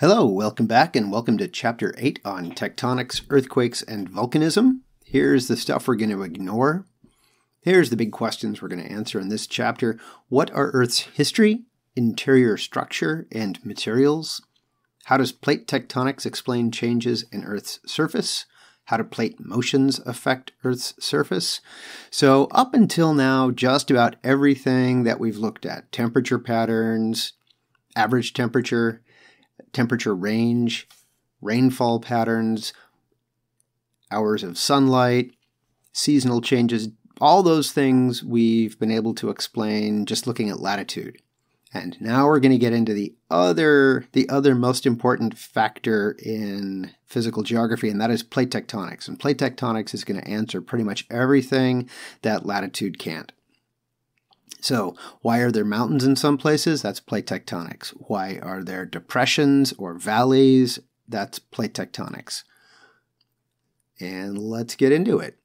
Hello, welcome back, and welcome to Chapter 8 on tectonics, earthquakes, and volcanism. Here's the stuff we're going to ignore. Here's the big questions we're going to answer in this chapter What are Earth's history, interior structure, and materials? How does plate tectonics explain changes in Earth's surface? How do plate motions affect Earth's surface? So, up until now, just about everything that we've looked at temperature patterns, average temperature, temperature range, rainfall patterns, hours of sunlight, seasonal changes, all those things we've been able to explain just looking at latitude. And now we're going to get into the other the other most important factor in physical geography and that is plate tectonics. And plate tectonics is going to answer pretty much everything that latitude can't. So, why are there mountains in some places? That's plate tectonics. Why are there depressions or valleys? That's plate tectonics. And let's get into it.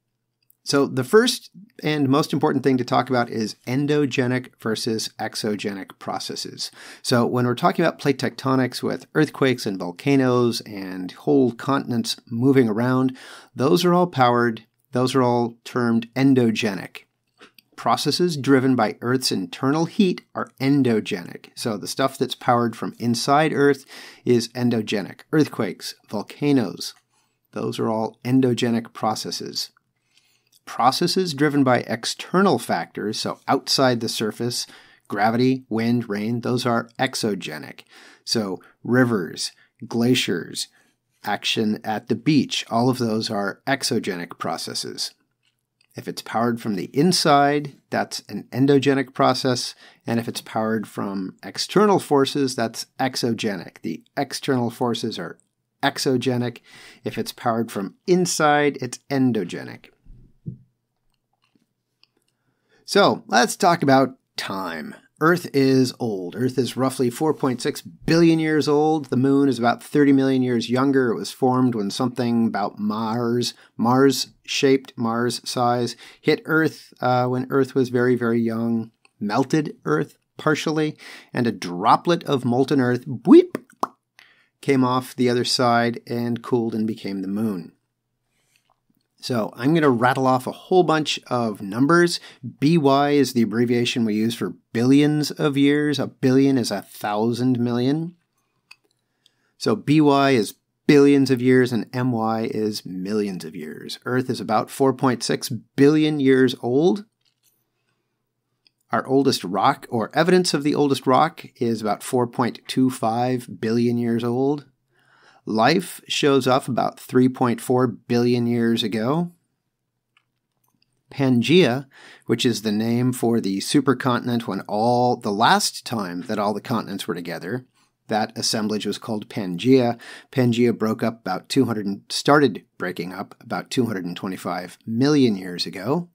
So, the first and most important thing to talk about is endogenic versus exogenic processes. So, when we're talking about plate tectonics with earthquakes and volcanoes and whole continents moving around, those are all powered, those are all termed endogenic processes driven by Earth's internal heat are endogenic. So the stuff that's powered from inside Earth is endogenic. Earthquakes, volcanoes, those are all endogenic processes. Processes driven by external factors, so outside the surface, gravity, wind, rain, those are exogenic. So rivers, glaciers, action at the beach, all of those are exogenic processes. If it's powered from the inside, that's an endogenic process. And if it's powered from external forces, that's exogenic. The external forces are exogenic. If it's powered from inside, it's endogenic. So let's talk about time. Earth is old. Earth is roughly 4.6 billion years old. The moon is about 30 million years younger. It was formed when something about Mars, Mars shaped, Mars size, hit Earth uh, when Earth was very, very young, melted Earth partially, and a droplet of molten Earth, weep, came off the other side and cooled and became the moon. So I'm going to rattle off a whole bunch of numbers. BY is the abbreviation we use for billions of years. A billion is a thousand million. So BY is billions of years and MY is millions of years. Earth is about 4.6 billion years old. Our oldest rock, or evidence of the oldest rock, is about 4.25 billion years old. Life shows up about 3.4 billion years ago. Pangaea, which is the name for the supercontinent when all the last time that all the continents were together, that assemblage was called Pangaea. Pangaea broke up about 200 started breaking up about 225 million years ago.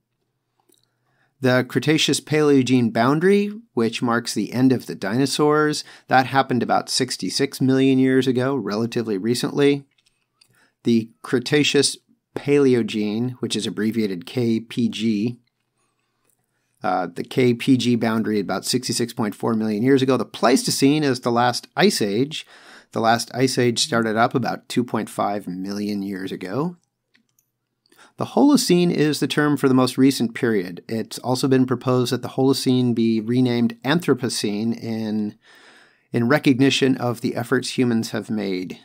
The Cretaceous Paleogene boundary, which marks the end of the dinosaurs, that happened about 66 million years ago, relatively recently. The Cretaceous Paleogene, which is abbreviated KPG, uh, the KPG boundary about 66.4 million years ago. The Pleistocene is the last ice age. The last ice age started up about 2.5 million years ago. The Holocene is the term for the most recent period. It's also been proposed that the Holocene be renamed Anthropocene in, in recognition of the efforts humans have made.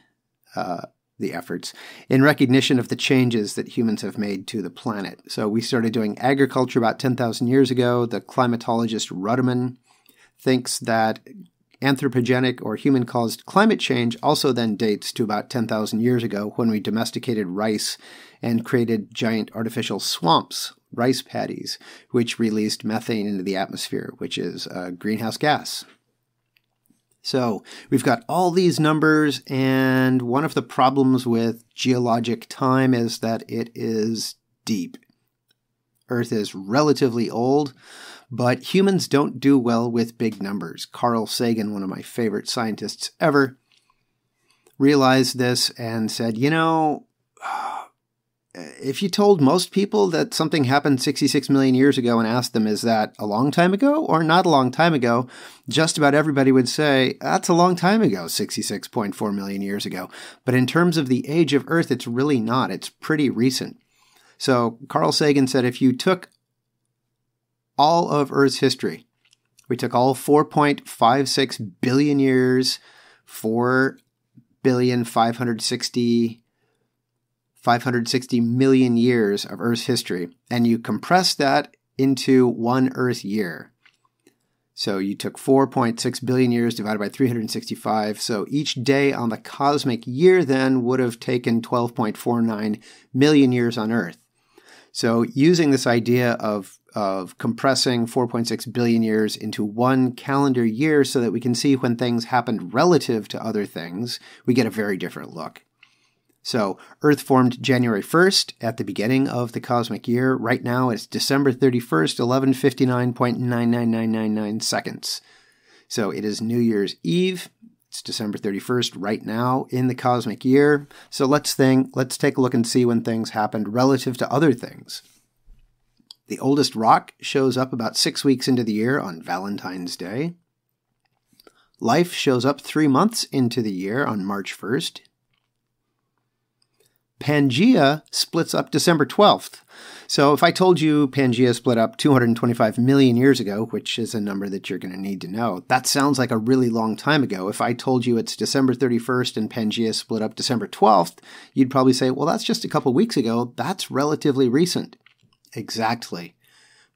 Uh, the efforts in recognition of the changes that humans have made to the planet. So we started doing agriculture about 10,000 years ago. The climatologist Ruddiman thinks that anthropogenic or human caused climate change also then dates to about 10,000 years ago when we domesticated rice and created giant artificial swamps, rice paddies, which released methane into the atmosphere, which is a greenhouse gas. So we've got all these numbers, and one of the problems with geologic time is that it is deep. Earth is relatively old, but humans don't do well with big numbers. Carl Sagan, one of my favorite scientists ever, realized this and said, you know, if you told most people that something happened 66 million years ago and asked them, is that a long time ago or not a long time ago? Just about everybody would say, that's a long time ago, 66.4 million years ago. But in terms of the age of Earth, it's really not. It's pretty recent. So Carl Sagan said if you took all of Earth's history, we took all 4.56 billion years, 4 billion 560 560 million years of Earth's history, and you compress that into one Earth year. So you took 4.6 billion years divided by 365. So each day on the cosmic year then would have taken 12.49 million years on Earth. So using this idea of, of compressing 4.6 billion years into one calendar year so that we can see when things happened relative to other things, we get a very different look. So, Earth formed January 1st at the beginning of the cosmic year. Right now, it's December 31st, 1159.99999 seconds. So, it is New Year's Eve. It's December 31st right now in the cosmic year. So, let's think, let's take a look and see when things happened relative to other things. The oldest rock shows up about six weeks into the year on Valentine's Day. Life shows up three months into the year on March 1st. Pangea splits up December 12th. So if I told you Pangea split up 225 million years ago, which is a number that you're going to need to know, that sounds like a really long time ago. If I told you it's December 31st and Pangea split up December 12th, you'd probably say, well, that's just a couple weeks ago. That's relatively recent. Exactly.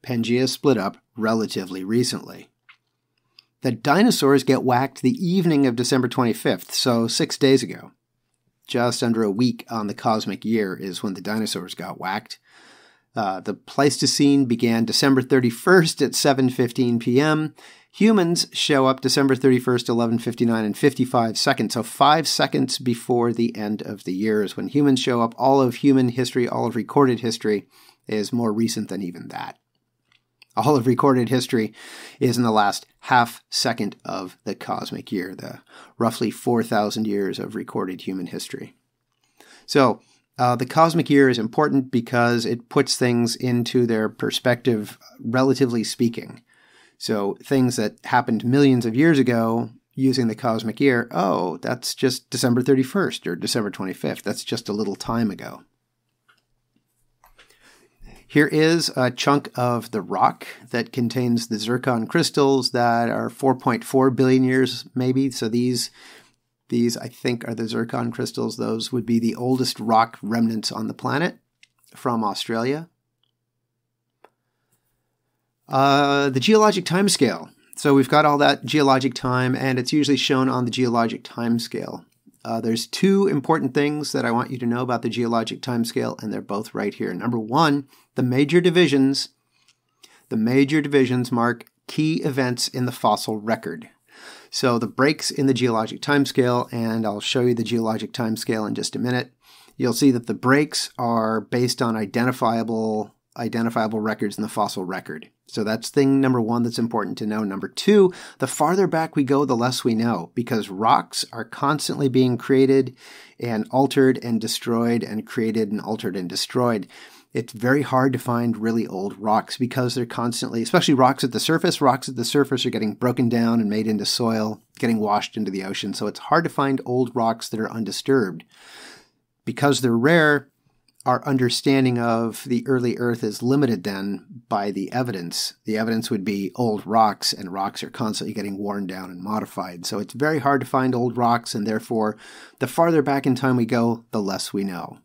Pangea split up relatively recently. The dinosaurs get whacked the evening of December 25th, so six days ago just under a week on the cosmic year is when the dinosaurs got whacked. Uh, the Pleistocene began December 31st at 7:15 p.m. Humans show up December 31st, 11:59 and 55 seconds. So 5 seconds before the end of the year is when humans show up. All of human history, all of recorded history is more recent than even that all of recorded history is in the last half second of the cosmic year, the roughly 4,000 years of recorded human history. So, uh, the cosmic year is important because it puts things into their perspective, relatively speaking. So, things that happened millions of years ago using the cosmic year, oh, that's just December 31st or December 25th. That's just a little time ago. Here is a chunk of the rock that contains the zircon crystals that are 4.4 billion years, maybe. So these, these I think are the zircon crystals. Those would be the oldest rock remnants on the planet from Australia. Uh, the geologic time scale. So we've got all that geologic time, and it's usually shown on the geologic time scale. Uh, there's two important things that I want you to know about the geologic timescale, and they're both right here. Number one, the major divisions. The major divisions mark key events in the fossil record. So the breaks in the geologic timescale, and I'll show you the geologic timescale in just a minute. You'll see that the breaks are based on identifiable identifiable records in the fossil record. So that's thing number one that's important to know. Number two, the farther back we go, the less we know because rocks are constantly being created and altered and destroyed and created and altered and destroyed. It's very hard to find really old rocks because they're constantly, especially rocks at the surface, rocks at the surface are getting broken down and made into soil, getting washed into the ocean. So it's hard to find old rocks that are undisturbed. Because they're rare, our understanding of the early Earth is limited then by the evidence. The evidence would be old rocks, and rocks are constantly getting worn down and modified. So it's very hard to find old rocks, and therefore, the farther back in time we go, the less we know.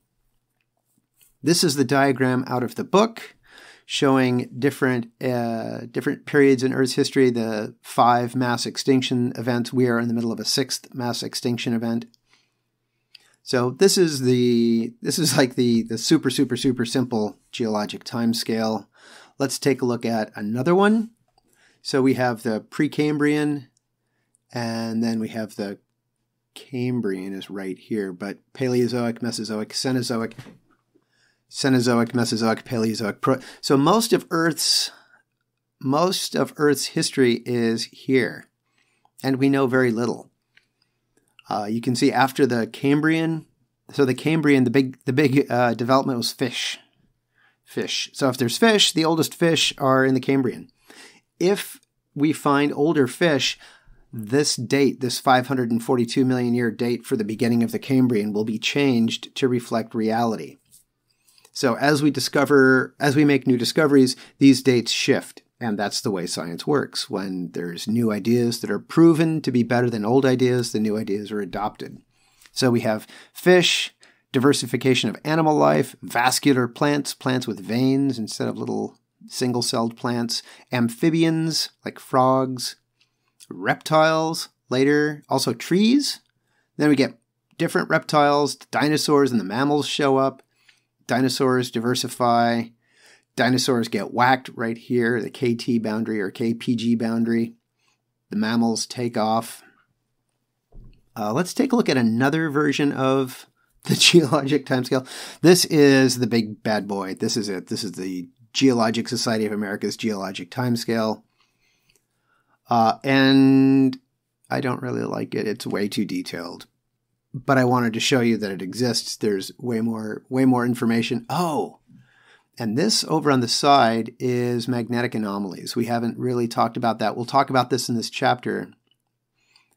This is the diagram out of the book showing different uh, different periods in Earth's history. The five mass extinction events. We are in the middle of a sixth mass extinction event so this is the this is like the the super super super simple geologic time scale. Let's take a look at another one. So we have the Precambrian, and then we have the Cambrian is right here, but Paleozoic, Mesozoic, Cenozoic, Cenozoic, Mesozoic, Paleozoic. Pro- so most of Earth's most of Earth's history is here, and we know very little. Uh, you can see after the Cambrian, So the Cambrian, the big the big uh, development was fish, fish. So if there's fish, the oldest fish are in the Cambrian. If we find older fish, this date, this 542 million year date for the beginning of the Cambrian, will be changed to reflect reality. So as we discover, as we make new discoveries, these dates shift. And that's the way science works. When there's new ideas that are proven to be better than old ideas, the new ideas are adopted. So we have fish, diversification of animal life, vascular plants, plants with veins instead of little single celled plants, amphibians like frogs, reptiles later, also trees. Then we get different reptiles, dinosaurs and the mammals show up. Dinosaurs diversify, Dinosaurs get whacked right here, the KT boundary or KPG boundary. The mammals take off. Uh, let's take a look at another version of the geologic timescale. This is the big bad boy. This is it. This is the Geologic Society of America's geologic timescale. Uh, and I don't really like it. It's way too detailed. But I wanted to show you that it exists. There's way more, way more information. Oh, and this over on the side is magnetic anomalies. We haven't really talked about that. We'll talk about this in this chapter.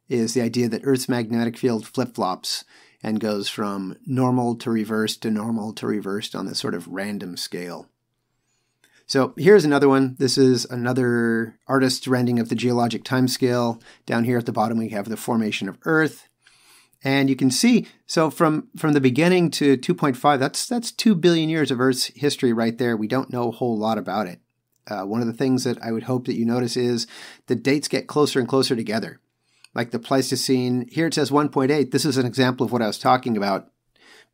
Is the idea that Earth's magnetic field flip flops and goes from normal to reversed to normal to reversed on this sort of random scale. So here's another one. This is another artist's rendering of the geologic timescale. Down here at the bottom, we have the formation of Earth. And you can see, so from, from the beginning to 2.5, that's, that's 2 billion years of Earth's history right there. We don't know a whole lot about it. Uh, one of the things that I would hope that you notice is the dates get closer and closer together. Like the Pleistocene, here it says 1.8. This is an example of what I was talking about.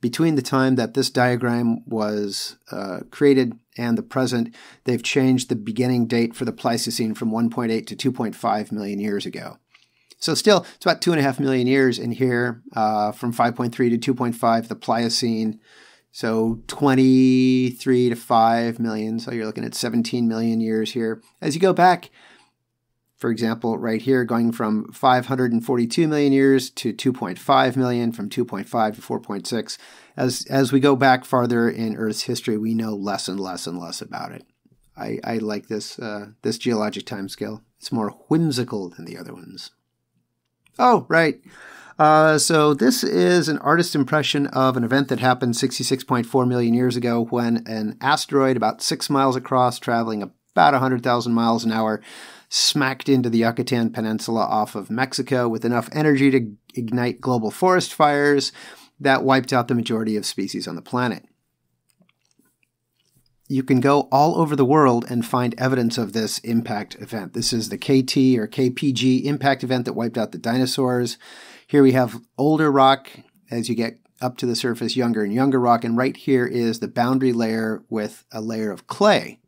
Between the time that this diagram was uh, created and the present, they've changed the beginning date for the Pleistocene from 1.8 to 2.5 million years ago. So still, it's about two and a half million years in here, uh, from 5.3 to 2.5, the Pliocene. So 23 to 5 million. So you're looking at 17 million years here. As you go back, for example, right here, going from 542 million years to 2.5 million, from 2.5 to 4.6. As, as we go back farther in Earth's history, we know less and less and less about it. I, I like this, uh, this geologic timescale. It's more whimsical than the other ones. Oh, right. Uh, so this is an artist's impression of an event that happened 66.4 million years ago when an asteroid about six miles across, traveling about 100,000 miles an hour, smacked into the Yucatan Peninsula off of Mexico with enough energy to ignite global forest fires that wiped out the majority of species on the planet you can go all over the world and find evidence of this impact event. This is the KT or KPG impact event that wiped out the dinosaurs. Here we have older rock as you get up to the surface, younger and younger rock. And right here is the boundary layer with a layer of clay.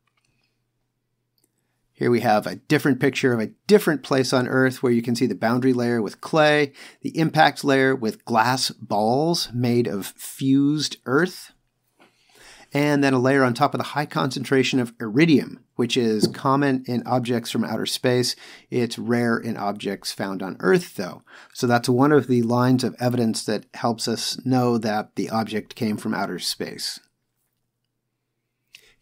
Here we have a different picture of a different place on Earth where you can see the boundary layer with clay, the impact layer with glass balls made of fused earth and then a layer on top of the high concentration of iridium, which is common in objects from outer space. It's rare in objects found on Earth, though. So that's one of the lines of evidence that helps us know that the object came from outer space.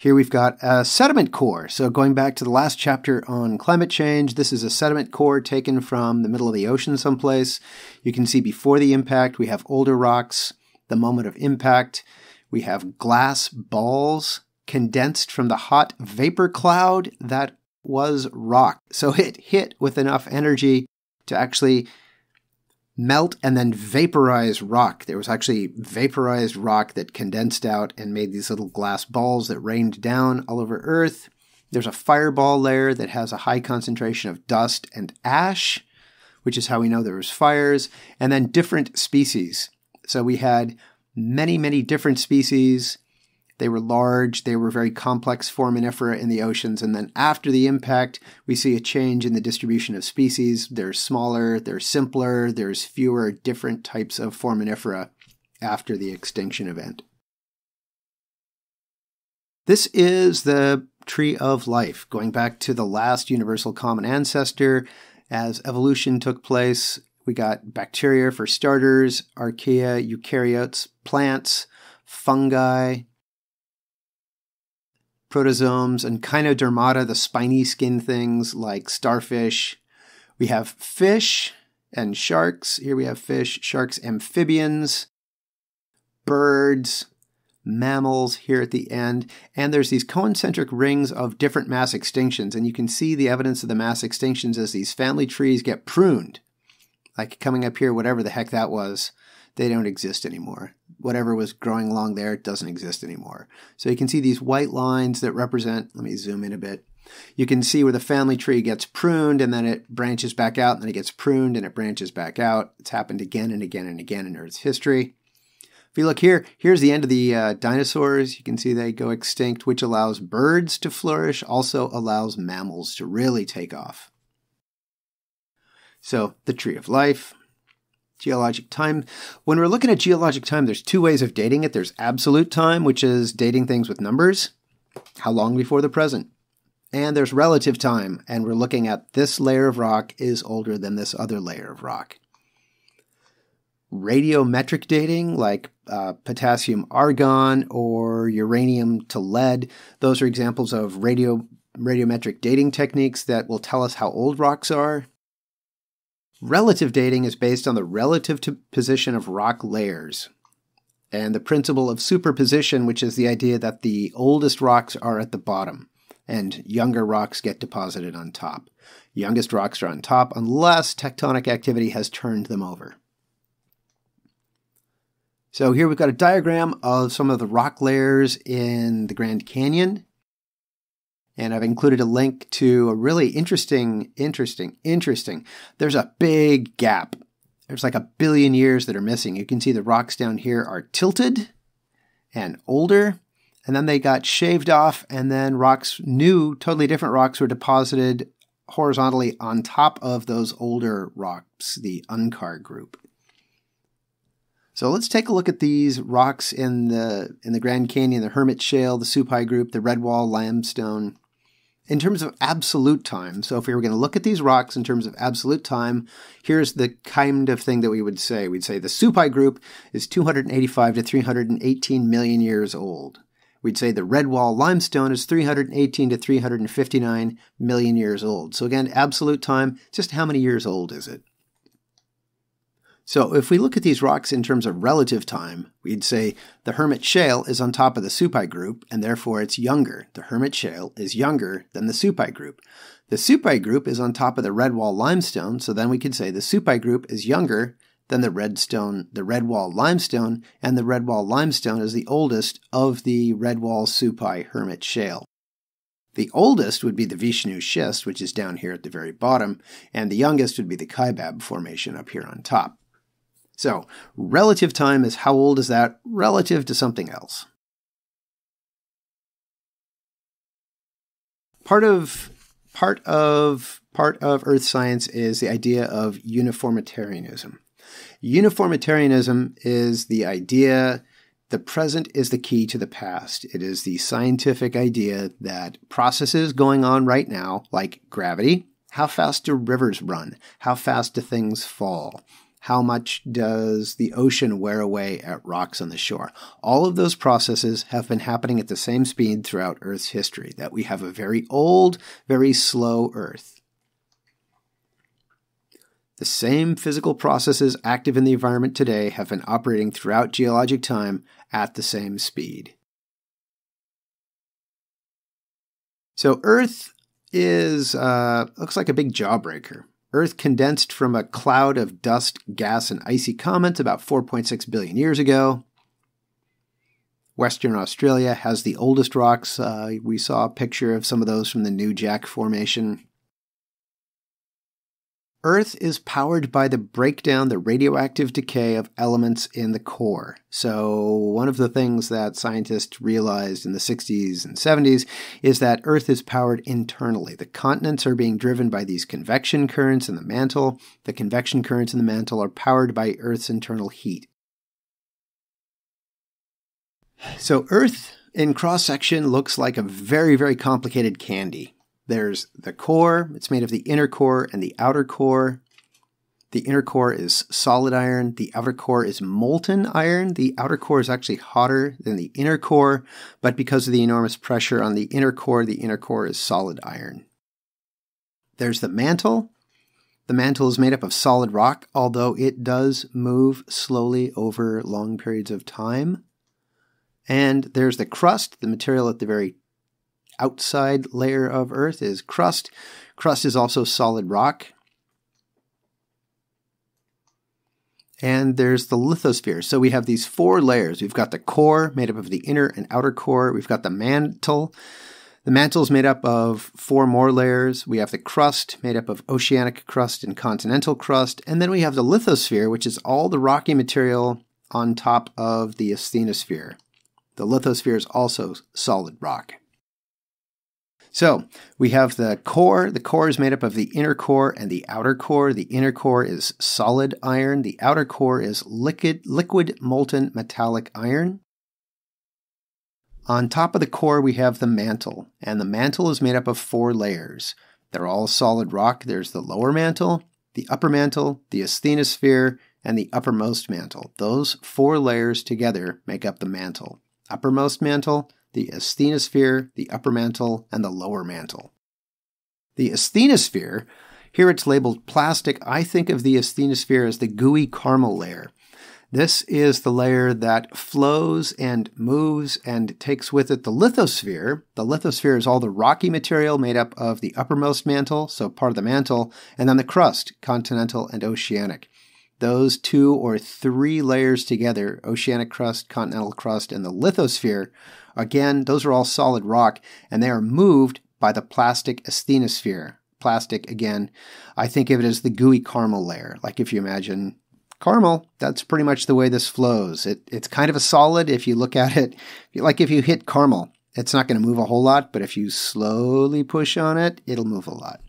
Here we've got a sediment core. So going back to the last chapter on climate change, this is a sediment core taken from the middle of the ocean someplace. You can see before the impact, we have older rocks, the moment of impact. We have glass balls condensed from the hot vapor cloud that was rock. So it hit with enough energy to actually melt and then vaporize rock. There was actually vaporized rock that condensed out and made these little glass balls that rained down all over Earth. There's a fireball layer that has a high concentration of dust and ash, which is how we know there was fires, and then different species. So we had many, many different species. They were large, they were very complex foraminifera in the oceans. And then after the impact, we see a change in the distribution of species. They're smaller, they're simpler, there's fewer different types of foraminifera after the extinction event. This is the tree of life, going back to the last universal common ancestor. As evolution took place, We got bacteria for starters, archaea, eukaryotes, plants, fungi, protozoans, and Echinodermata, the spiny skin things like starfish. We have fish and sharks. Here we have fish, sharks, amphibians, birds, mammals here at the end. And there's these concentric rings of different mass extinctions. And you can see the evidence of the mass extinctions as these family trees get pruned. Like coming up here, whatever the heck that was, they don't exist anymore. Whatever was growing along there doesn't exist anymore. So you can see these white lines that represent, let me zoom in a bit. You can see where the family tree gets pruned and then it branches back out, and then it gets pruned and it branches back out. It's happened again and again and again in Earth's history. If you look here, here's the end of the uh, dinosaurs. You can see they go extinct, which allows birds to flourish, also allows mammals to really take off. So, the tree of life, geologic time. When we're looking at geologic time, there's two ways of dating it. There's absolute time, which is dating things with numbers, how long before the present. And there's relative time, and we're looking at this layer of rock is older than this other layer of rock radiometric dating like uh, potassium argon or uranium to lead. Those are examples of radio radiometric dating techniques that will tell us how old rocks are. Relative dating is based on the relative position of rock layers and the principle of superposition, which is the idea that the oldest rocks are at the bottom and younger rocks get deposited on top. Youngest rocks are on top unless tectonic activity has turned them over. So here we've got a diagram of some of the rock layers in the Grand Canyon. And I've included a link to a really interesting, interesting, interesting. There's a big gap. There's like a billion years that are missing. You can see the rocks down here are tilted and older. And then they got shaved off, and then rocks, new, totally different rocks, were deposited horizontally on top of those older rocks, the Unkar group. So let's take a look at these rocks in the in the Grand Canyon, the Hermit Shale, the Supai Group, the Redwall Limestone. In terms of absolute time, so if we were going to look at these rocks in terms of absolute time, here's the kind of thing that we would say. We'd say the Supai Group is 285 to 318 million years old. We'd say the Redwall Limestone is 318 to 359 million years old. So again, absolute time, just how many years old is it? So if we look at these rocks in terms of relative time, we'd say the Hermit Shale is on top of the Supai group, and therefore it's younger. The Hermit Shale is younger than the Supai group. The Supai group is on top of the Redwall Limestone, so then we could say the Supai group is younger than the Redstone, the Redwall Limestone, and the Redwall Limestone is the oldest of the Redwall Supai Hermit Shale. The oldest would be the Vishnu schist, which is down here at the very bottom, and the youngest would be the Kaibab Formation up here on top. So, relative time is how old is that relative to something else? Part of part of part of earth science is the idea of uniformitarianism. Uniformitarianism is the idea the present is the key to the past. It is the scientific idea that processes going on right now, like gravity, how fast do rivers run? How fast do things fall? How much does the ocean wear away at rocks on the shore? All of those processes have been happening at the same speed throughout Earth's history, that we have a very old, very slow Earth. The same physical processes active in the environment today have been operating throughout geologic time at the same speed. So Earth is uh, looks like a big jawbreaker. Earth condensed from a cloud of dust, gas, and icy comets about 4.6 billion years ago. Western Australia has the oldest rocks. Uh, we saw a picture of some of those from the New Jack Formation. Earth is powered by the breakdown, the radioactive decay of elements in the core. So, one of the things that scientists realized in the 60s and 70s is that Earth is powered internally. The continents are being driven by these convection currents in the mantle. The convection currents in the mantle are powered by Earth's internal heat. So, Earth in cross section looks like a very, very complicated candy. There's the core, it's made of the inner core and the outer core. The inner core is solid iron. The outer core is molten iron. The outer core is actually hotter than the inner core, but because of the enormous pressure on the inner core, the inner core is solid iron. There's the mantle. The mantle is made up of solid rock, although it does move slowly over long periods of time. And there's the crust, the material at the very outside layer of Earth is crust. Crust is also solid rock. And there's the lithosphere. So we have these four layers. We've got the core made up of the inner and outer core. We've got the mantle. The mantle is made up of four more layers. We have the crust made up of oceanic crust and continental crust. And then we have the lithosphere, which is all the rocky material on top of the asthenosphere. The lithosphere is also solid rock. So we have the core. The core is made up of the inner core and the outer core. The inner core is solid iron. The outer core is liquid, liquid molten metallic iron. On top of the core, we have the mantle, and the mantle is made up of four layers. They're all solid rock. There's the lower mantle, the upper mantle, the asthenosphere, and the uppermost mantle. Those four layers together make up the mantle. Uppermost mantle, the asthenosphere, the upper mantle, and the lower mantle. The asthenosphere, here it's labeled plastic. I think of the asthenosphere as the gooey caramel layer. This is the layer that flows and moves and takes with it the lithosphere. The lithosphere is all the rocky material made up of the uppermost mantle, so part of the mantle, and then the crust, continental and oceanic. Those two or three layers together, oceanic crust, continental crust, and the lithosphere, Again, those are all solid rock, and they are moved by the plastic asthenosphere. Plastic, again, I think of it as the gooey caramel layer. Like if you imagine caramel, that's pretty much the way this flows. It, it's kind of a solid if you look at it. Like if you hit caramel, it's not going to move a whole lot, but if you slowly push on it, it'll move a lot.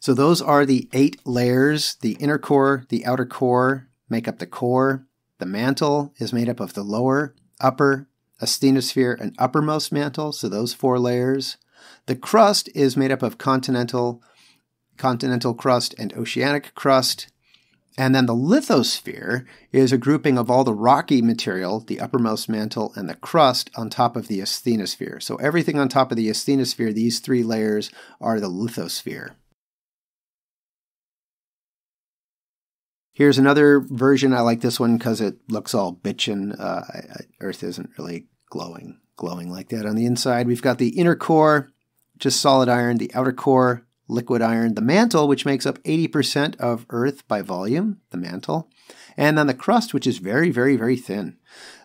So those are the eight layers. The inner core, the outer core make up the core. The mantle is made up of the lower upper, asthenosphere, and uppermost mantle, so those four layers. The crust is made up of continental, continental crust and oceanic crust. And then the lithosphere is a grouping of all the rocky material, the uppermost mantle, and the crust on top of the asthenosphere. So everything on top of the asthenosphere, these three layers, are the lithosphere. Here's another version. I like this one because it looks all bitchin'. Uh, Earth isn't really glowing, glowing like that on the inside. We've got the inner core, just solid iron. The outer core, liquid iron. The mantle, which makes up 80% of Earth by volume, the mantle. And then the crust, which is very, very, very thin.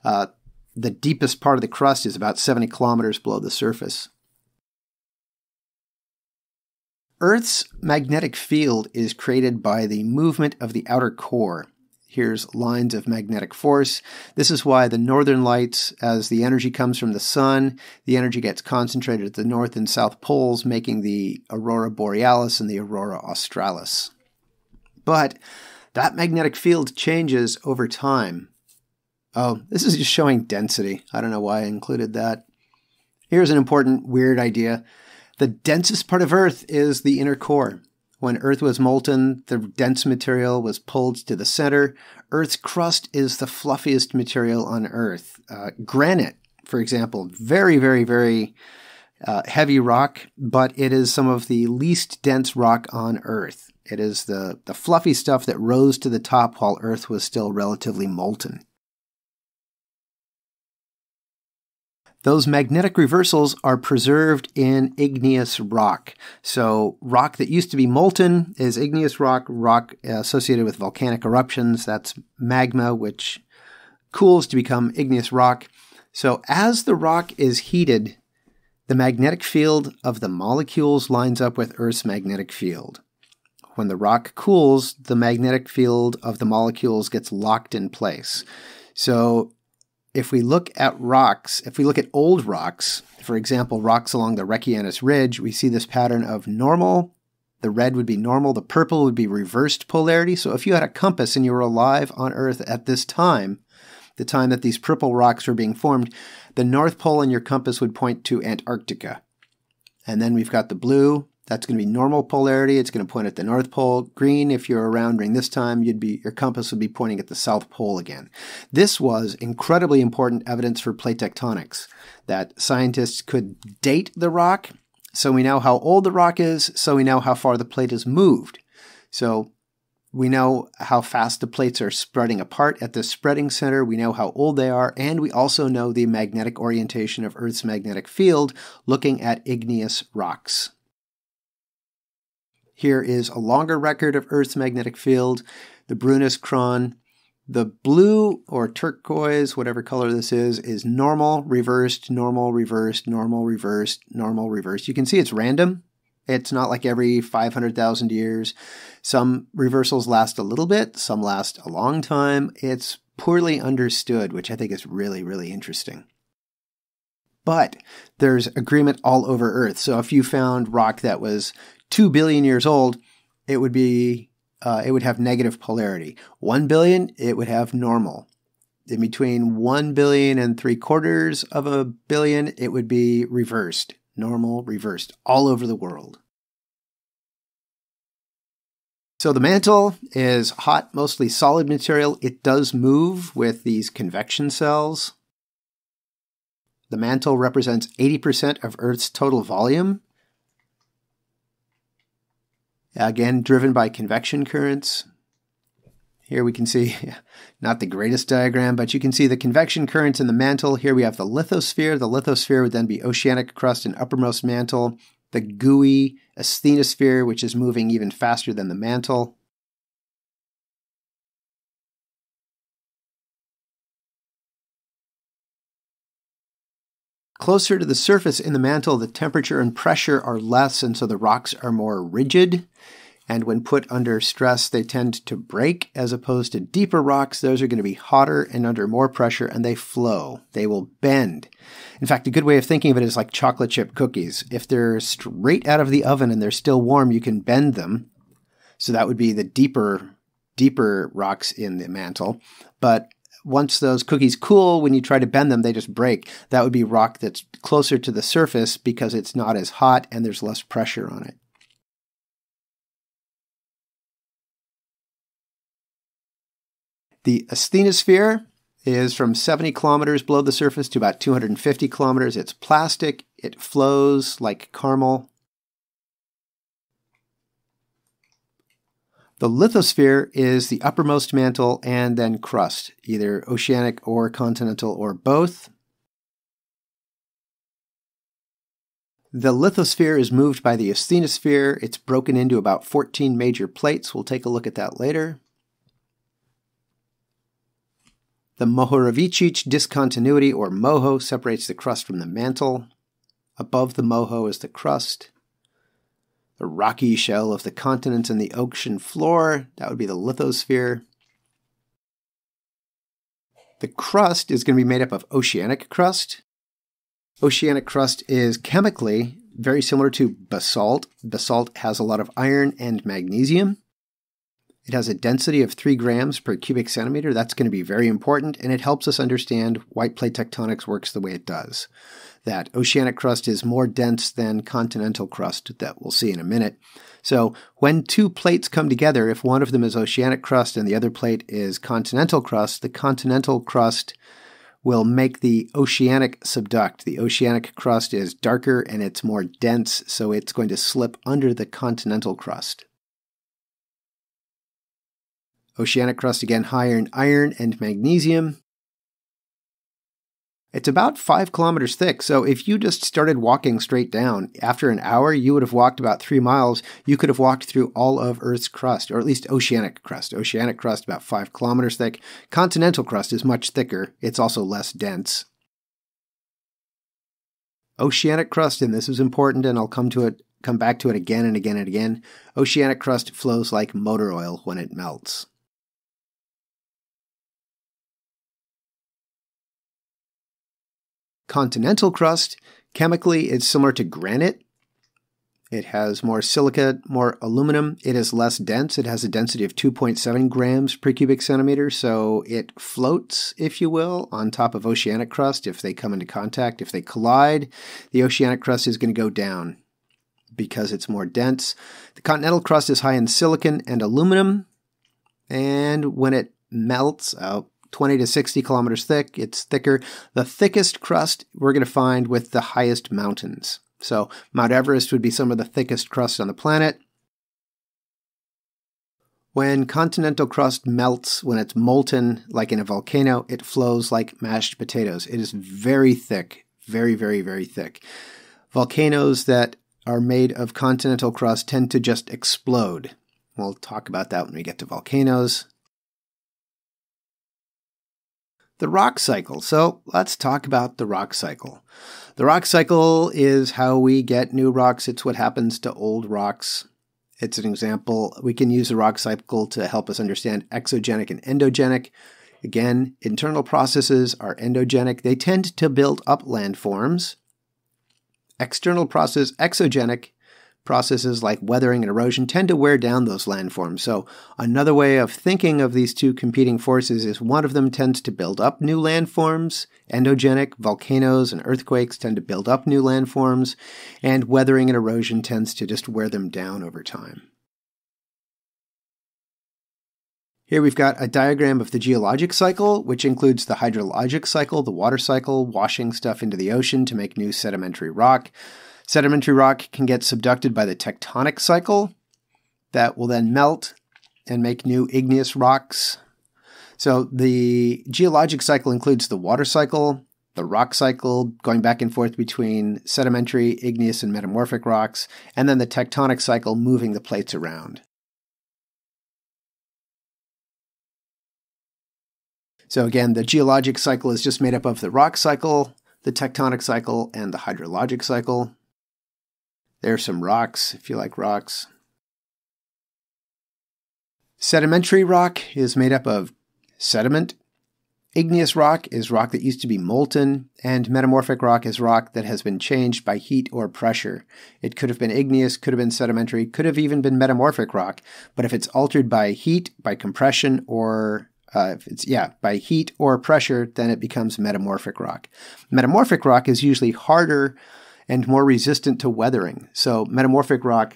Uh, the deepest part of the crust is about 70 kilometers below the surface. Earth's magnetic field is created by the movement of the outer core. Here's lines of magnetic force. This is why the northern lights, as the energy comes from the sun, the energy gets concentrated at the north and south poles, making the aurora borealis and the aurora australis. But that magnetic field changes over time. Oh, this is just showing density. I don't know why I included that. Here's an important weird idea. The densest part of Earth is the inner core. When Earth was molten, the dense material was pulled to the center. Earth's crust is the fluffiest material on Earth. Uh, granite, for example, very, very, very uh, heavy rock, but it is some of the least dense rock on Earth. It is the, the fluffy stuff that rose to the top while Earth was still relatively molten. Those magnetic reversals are preserved in igneous rock. So, rock that used to be molten is igneous rock, rock associated with volcanic eruptions. That's magma, which cools to become igneous rock. So, as the rock is heated, the magnetic field of the molecules lines up with Earth's magnetic field. When the rock cools, the magnetic field of the molecules gets locked in place. So if we look at rocks, if we look at old rocks, for example, rocks along the Reykjanes Ridge, we see this pattern of normal. The red would be normal, the purple would be reversed polarity. So if you had a compass and you were alive on Earth at this time, the time that these purple rocks were being formed, the North Pole in your compass would point to Antarctica. And then we've got the blue, that's going to be normal polarity. It's going to point at the North Pole. Green, if you're around during this time, you'd be your compass would be pointing at the South Pole again. This was incredibly important evidence for plate tectonics that scientists could date the rock, so we know how old the rock is, so we know how far the plate has moved. So we know how fast the plates are spreading apart at the spreading center. We know how old they are. And we also know the magnetic orientation of Earth's magnetic field looking at igneous rocks. Here is a longer record of Earth's magnetic field, the Brunhes Chron. The blue or turquoise, whatever color this is, is normal, reversed, normal, reversed, normal, reversed, normal, reversed. You can see it's random. It's not like every 500,000 years. Some reversals last a little bit, some last a long time. It's poorly understood, which I think is really, really interesting. But there's agreement all over Earth. So if you found rock that was 2 billion years old, it would be uh, it would have negative polarity. 1 billion, it would have normal. In between 1 billion and three quarters of a billion, it would be reversed normal, reversed, all over the world. So the mantle is hot, mostly solid material. It does move with these convection cells. The mantle represents 80% of Earth's total volume. Again, driven by convection currents. Here we can see, not the greatest diagram, but you can see the convection currents in the mantle. Here we have the lithosphere. The lithosphere would then be oceanic crust and uppermost mantle. The gooey asthenosphere, which is moving even faster than the mantle. Closer to the surface in the mantle, the temperature and pressure are less, and so the rocks are more rigid and when put under stress, they tend to break as opposed to deeper rocks. Those are going to be hotter and under more pressure and they flow. They will bend. In fact, a good way of thinking of it is like chocolate chip cookies. If they're straight out of the oven and they're still warm, you can bend them. So that would be the deeper, deeper rocks in the mantle. But once those cookies cool, when you try to bend them, they just break. That would be rock that's closer to the surface because it's not as hot and there's less pressure on it. The asthenosphere is from 70 kilometers below the surface to about 250 kilometers. It's plastic, it flows like caramel. The lithosphere is the uppermost mantle and then crust, either oceanic or continental or both. The lithosphere is moved by the asthenosphere. It's broken into about 14 major plates. We'll take a look at that later. The Mohorovičić discontinuity, or MOHO, separates the crust from the mantle. Above the MOHO is the crust. The rocky shell of the continents and the ocean floor, that would be the lithosphere. The crust is going to be made up of oceanic crust. Oceanic crust is chemically very similar to basalt. Basalt has a lot of iron and magnesium. It has a density of 3 grams per cubic centimeter. That's going to be very important, and it helps us understand why plate tectonics works the way it does. That oceanic crust is more dense than continental crust, that we'll see in a minute. So, when two plates come together, if one of them is oceanic crust and the other plate is continental crust, the continental crust will make the oceanic subduct. The oceanic crust is darker and it's more dense, so it's going to slip under the continental crust. Oceanic crust again higher in iron and magnesium. It's about five kilometers thick, so if you just started walking straight down, after an hour, you would have walked about three miles. You could have walked through all of Earth's crust, or at least oceanic crust. Oceanic crust, about five kilometers thick. Continental crust is much thicker, it's also less dense. Oceanic crust, and this is important, and I'll come to it, come back to it again and again and again. Oceanic crust flows like motor oil when it melts. Continental crust, chemically, it's similar to granite. It has more silica, more aluminum. It is less dense. It has a density of 2.7 grams per cubic centimeter, so it floats, if you will, on top of oceanic crust if they come into contact. If they collide, the oceanic crust is going to go down. because it's more dense. The continental crust is high in silicon and aluminum. And when it melts out 20 to 60 kilometers thick, it's thicker. The thickest crust we're going to find with the highest mountains. So Mount Everest would be some of the thickest crust on the planet. When continental crust melts, when it's molten like in a volcano, it flows like mashed potatoes. It is very thick, very, very, very thick. Volcanoes that are made of continental crust tend to just explode. We'll talk about that when we get to volcanoes. The rock cycle. So let's talk about the rock cycle. The rock cycle is how we get new rocks. It's what happens to old rocks. It's an example. We can use the rock cycle to help us understand exogenic and endogenic. Again, internal processes are endogenic. They tend to build up landforms. External process, exogenic, processes like weathering and erosion tend to wear down those landforms. So, another way of thinking of these two competing forces is one of them tends to build up new landforms. Endogenic volcanoes and earthquakes tend to build up new landforms, and weathering and erosion tends to just wear them down over time. Here we've got a diagram of the geologic cycle, which includes the hydrologic cycle, the water cycle, washing stuff into the ocean to make new sedimentary rock. Sedimentary rock can get subducted by the tectonic cycle that will then melt and make new igneous rocks. So the geologic cycle includes the water cycle, the rock cycle going back and forth between sedimentary, igneous, and metamorphic rocks, and then the tectonic cycle moving the plates around. So again, the geologic cycle is just made up of the rock cycle, the tectonic cycle, and the hydrologic cycle. There's some rocks, if you like rocks. Sedimentary rock is made up of sediment. Igneous rock is rock that used to be molten, and metamorphic rock is rock that has been changed by heat or pressure. It could have been igneous, could have been sedimentary, could have even been metamorphic rock, but if it's altered by heat, by compression, or uh, if it's yeah by heat or pressure, then it becomes metamorphic rock. Metamorphic rock is usually harder and more resistant to weathering. So metamorphic rock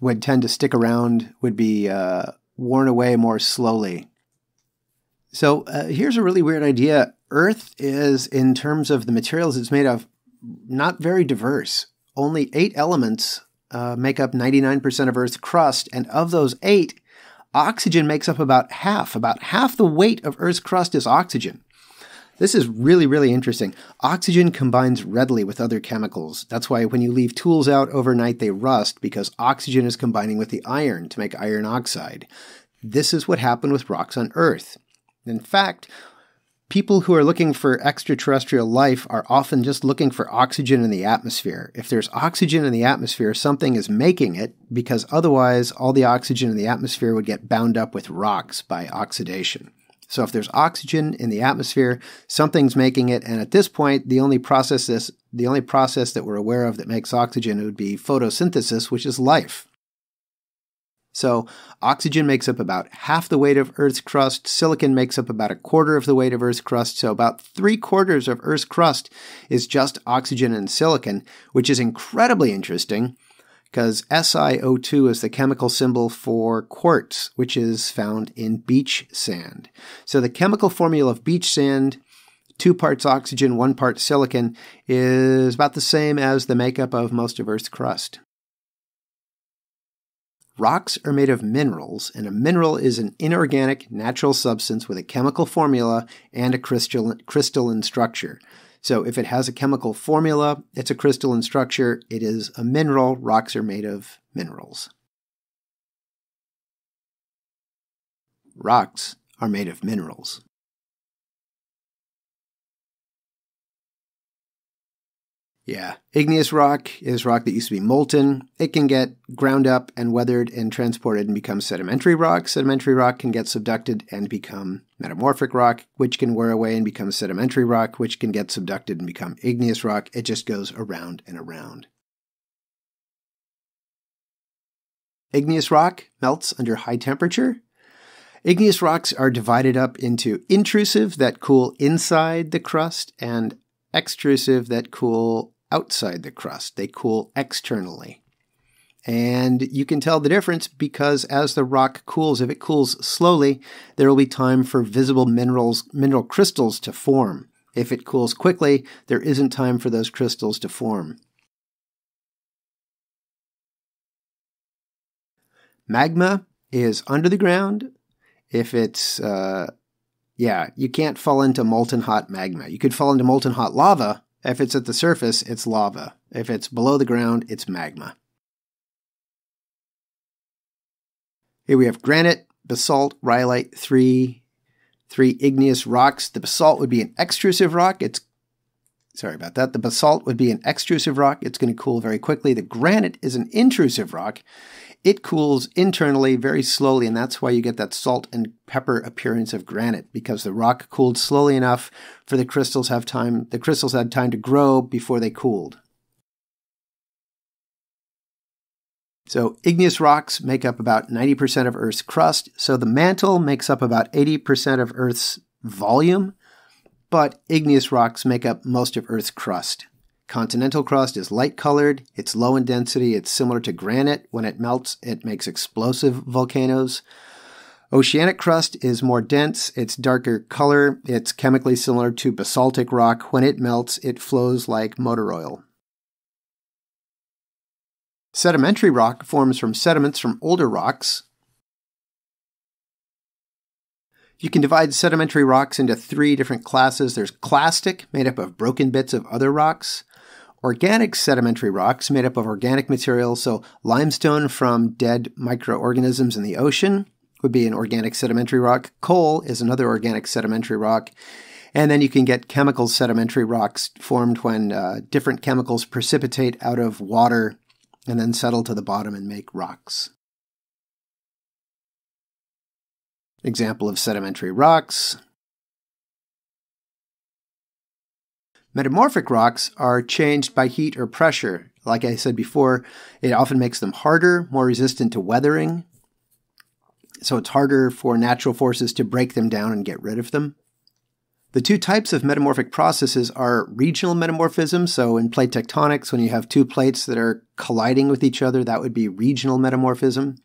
would tend to stick around, would be uh, worn away more slowly. So uh, here's a really weird idea. Earth is, in terms of the materials it's made of, not very diverse. Only eight elements uh, make up 99% of Earth's crust, and of those eight, oxygen makes up about half. About half the weight of Earth's crust is oxygen. This is really, really interesting. Oxygen combines readily with other chemicals. That's why when you leave tools out overnight, they rust because oxygen is combining with the iron to make iron oxide. This is what happened with rocks on Earth. In fact, people who are looking for extraterrestrial life are often just looking for oxygen in the atmosphere. If there's oxygen in the atmosphere, something is making it because otherwise all the oxygen in the atmosphere would get bound up with rocks by oxidation. So if there's oxygen in the atmosphere, something's making it. And at this point, the only process this, the only process that we're aware of that makes oxygen would be photosynthesis, which is life. So oxygen makes up about half the weight of Earth's crust. Silicon makes up about a quarter of the weight of Earth's crust. So about three quarters of Earth's crust is just oxygen and silicon, which is incredibly interesting because SiO2 is the chemical symbol for quartz, which is found in beach sand. So the chemical formula of beach sand, two parts oxygen, one part silicon, is about the same as the makeup of most of Earth's crust. Rocks are made of minerals, and a mineral is an inorganic natural substance with a chemical formula and a crystalline, structure. So if it has a chemical formula, it's a crystalline structure, it is a mineral. Rocks are made of minerals. Rocks are made of minerals. Yeah. Igneous rock is rock that used to be molten. It can get ground up and weathered and transported and become sedimentary rock. Sedimentary rock can get subducted and become metamorphic rock, which can wear away and become sedimentary rock, which can get subducted and become igneous rock. It just goes around and around. Igneous rock melts under high temperature. Igneous rocks are divided up into intrusive that cool inside the crust and extrusive that cool outside the crust. They cool externally. And you can tell the difference because as the rock cools, if it cools slowly, there will be time for visible minerals, mineral crystals to form. If it cools quickly, there isn't time for those crystals to form. Magma is under the ground. If it's, uh, yeah, you can't fall into molten hot magma. You could fall into molten hot lava. If it's at the surface, it's lava. If it's below the ground, it's magma. Here we have granite, basalt, rhyolite, three, three igneous rocks. The basalt would be an extrusive rock. It's sorry about that. The basalt would be an extrusive rock. It's going to cool very quickly. The granite is an intrusive rock. It cools internally very slowly, and that's why you get that salt and pepper appearance of granite because the rock cooled slowly enough for the crystals have time. The crystals had time to grow before they cooled. So, igneous rocks make up about 90% of Earth's crust. So, the mantle makes up about 80% of Earth's volume, but igneous rocks make up most of Earth's crust. Continental crust is light colored, it's low in density, it's similar to granite. When it melts, it makes explosive volcanoes. Oceanic crust is more dense, it's darker color, it's chemically similar to basaltic rock. When it melts, it flows like motor oil. Sedimentary rock forms from sediments from older rocks. You can divide sedimentary rocks into three different classes. There's clastic, made up of broken bits of other rocks. Organic sedimentary rocks, made up of organic material. So, limestone from dead microorganisms in the ocean would be an organic sedimentary rock. Coal is another organic sedimentary rock. And then you can get chemical sedimentary rocks formed when uh, different chemicals precipitate out of water and then settle to the bottom and make rocks. Example of sedimentary rocks. Metamorphic rocks are changed by heat or pressure. Like I said before, it often makes them harder, more resistant to weathering. So it's harder for natural forces to break them down and get rid of them. The two types of metamorphic processes are regional metamorphism. So in plate tectonics, when you have two plates that are colliding with each other, that would be regional metamorphism.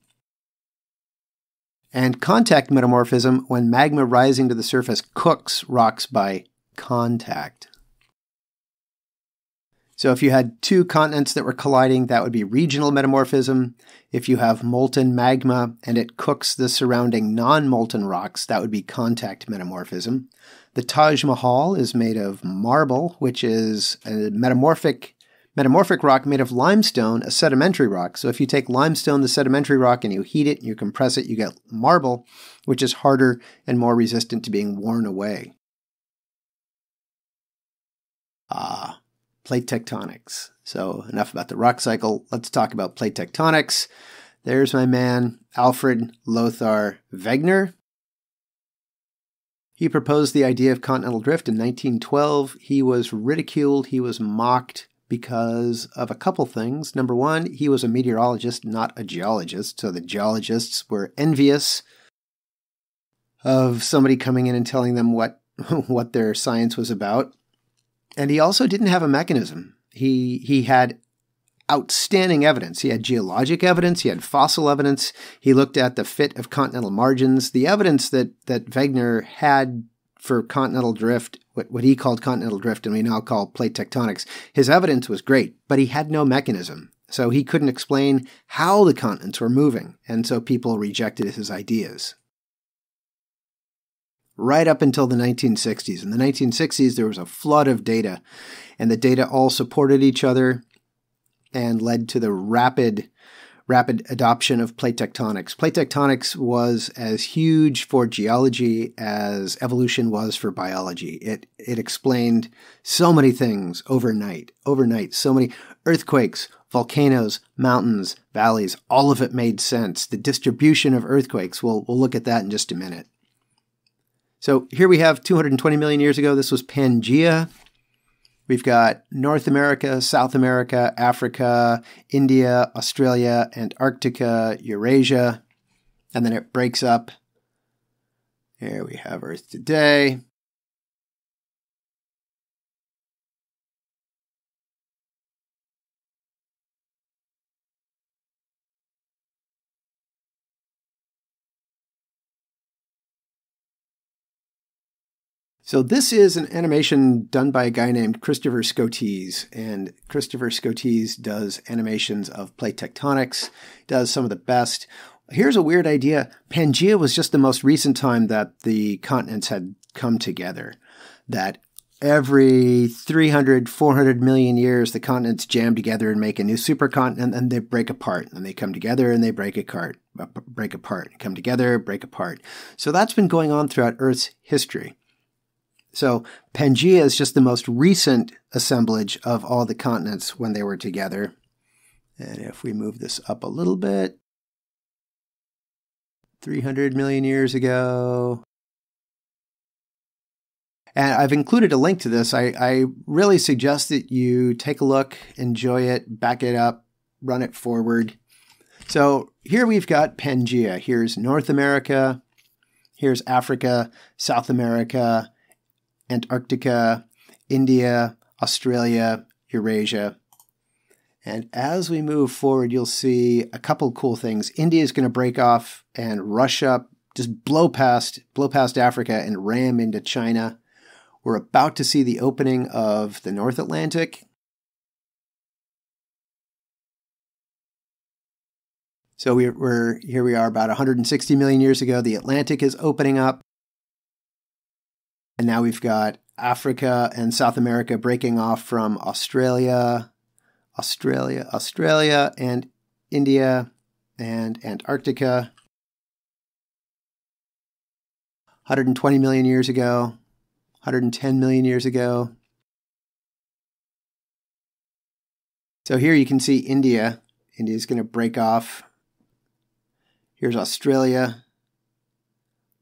And contact metamorphism, when magma rising to the surface cooks rocks by contact. So if you had two continents that were colliding, that would be regional metamorphism. If you have molten magma and it cooks the surrounding non molten rocks, that would be contact metamorphism. The Taj Mahal is made of marble, which is a metamorphic metamorphic rock made of limestone, a sedimentary rock. So if you take limestone, the sedimentary rock, and you heat it and you compress it, you get marble, which is harder and more resistant to being worn away. Ah, plate tectonics. So, enough about the rock cycle. Let's talk about plate tectonics. There's my man, Alfred Lothar Wegener. He proposed the idea of continental drift in 1912. He was ridiculed, he was mocked because of a couple things. Number one, he was a meteorologist, not a geologist, so the geologists were envious of somebody coming in and telling them what what their science was about. And he also didn't have a mechanism. He he had outstanding evidence. He had geologic evidence, he had fossil evidence, he looked at the fit of continental margins. The evidence that that Wegener had for continental drift, what, what he called continental drift and we now call plate tectonics, his evidence was great, but he had no mechanism. So he couldn't explain how the continents were moving, and so people rejected his ideas right up until the 1960s. In the 1960s, there was a flood of data, and the data all supported each other and led to the rapid rapid adoption of plate tectonics. Plate tectonics was as huge for geology as evolution was for biology. It it explained so many things overnight. Overnight, so many earthquakes, volcanoes, mountains, valleys, all of it made sense. The distribution of earthquakes, we'll, we'll look at that in just a minute. So here we have 220 million years ago, this was Pangea. We've got North America, South America, Africa, India, Australia, Antarctica, Eurasia. And then it breaks up. Here we have Earth today. So this is an animation done by a guy named Christopher Scotese, and Christopher Scotese does animations of plate tectonics, does some of the best. Here's a weird idea. Pangea was just the most recent time that the continents had come together. That every 300, 400 million years, the continents jam together and make a new supercontinent, and they break apart. And they come together and they break apart, break apart, come together, break apart. So that's been going on throughout Earth's history. So Pangea is just the most recent assemblage of all the continents when they were together. And if we move this up a little bit, 300 million years ago. And I've included a link to this. I, I really suggest that you take a look, enjoy it, back it up, run it forward. So here we've got Pangea. Here's North America, here's Africa, South America, Antarctica, India, Australia, Eurasia. And as we move forward, you'll see a couple cool things. India is going to break off and rush up, just blow past, blow past Africa and ram into China. We're about to see the opening of the North Atlantic. So we're, we're here. We are about 160 million years ago. The Atlantic is opening up. And now we've got Africa and South America breaking off from Australia, Australia, Australia, and India and Antarctica. 120 million years ago, 110 million years ago. So here you can see India. India is going to break off. Here's Australia.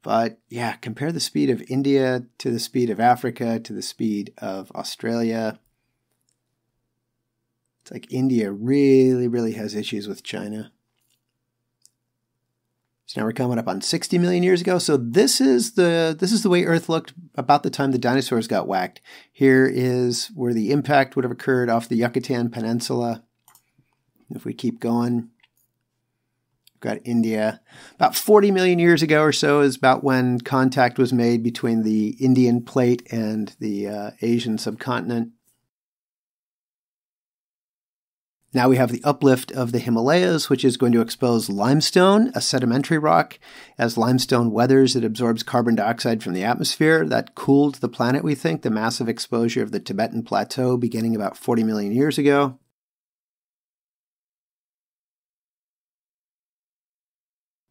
But yeah, compare the speed of India to the speed of Africa to the speed of Australia. It's like India really, really has issues with China. So now we're coming up on 60 million years ago. So this is the this is the way Earth looked about the time the dinosaurs got whacked. Here is where the impact would have occurred off the Yucatan Peninsula. If we keep going, got India. About 40 million years ago or so is about when contact was made between the Indian plate and the uh, Asian subcontinent. Now we have the uplift of the Himalayas, which is going to expose limestone, a sedimentary rock. As limestone weathers, it absorbs carbon dioxide from the atmosphere. That cooled the planet, we think, the massive exposure of the Tibetan Plateau beginning about 40 million years ago.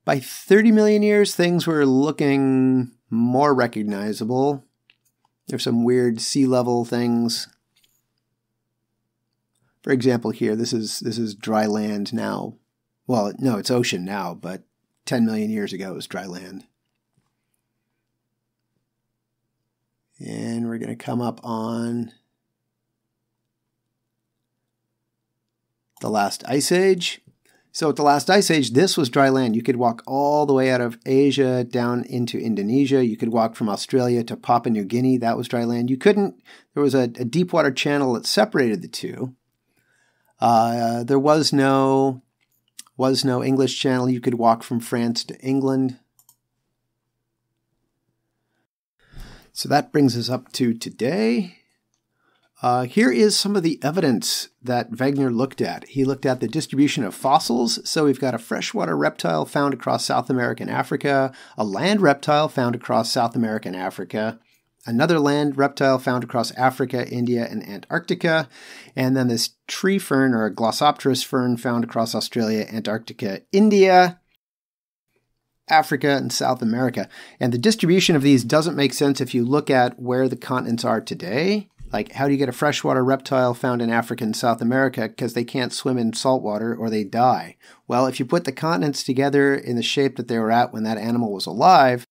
By 30 million years, things were looking more recognizable. There's some weird sea level things. For example, here this is this is dry land now. Well, no, it's ocean now, but 10 million years ago it was dry land. And we're going to come up on the last ice age. So at the last ice age, this was dry land. You could walk all the way out of Asia down into Indonesia. You could walk from Australia to Papua New Guinea. That was dry land. You couldn't, there was a, a deep water channel that separated the two. Uh, there was no, was no English channel. You could walk from France to England. So that brings us up to today. Uh, here is some of the evidence that Wegener looked at. He looked at the distribution of fossils. So we've got a freshwater reptile found across South America and Africa, a land reptile found across South America and Africa, another land reptile found across Africa, India, and Antarctica, and then this tree fern or a Glossopteris fern found across Australia, Antarctica, India, Africa, and South America. And the distribution of these doesn't make sense if you look at where the continents are today. Like, how do you get a freshwater reptile found in Africa and South America? Because they can't swim in salt water or they die. Well, if you put the continents together in the shape that they were at when that animal was alive,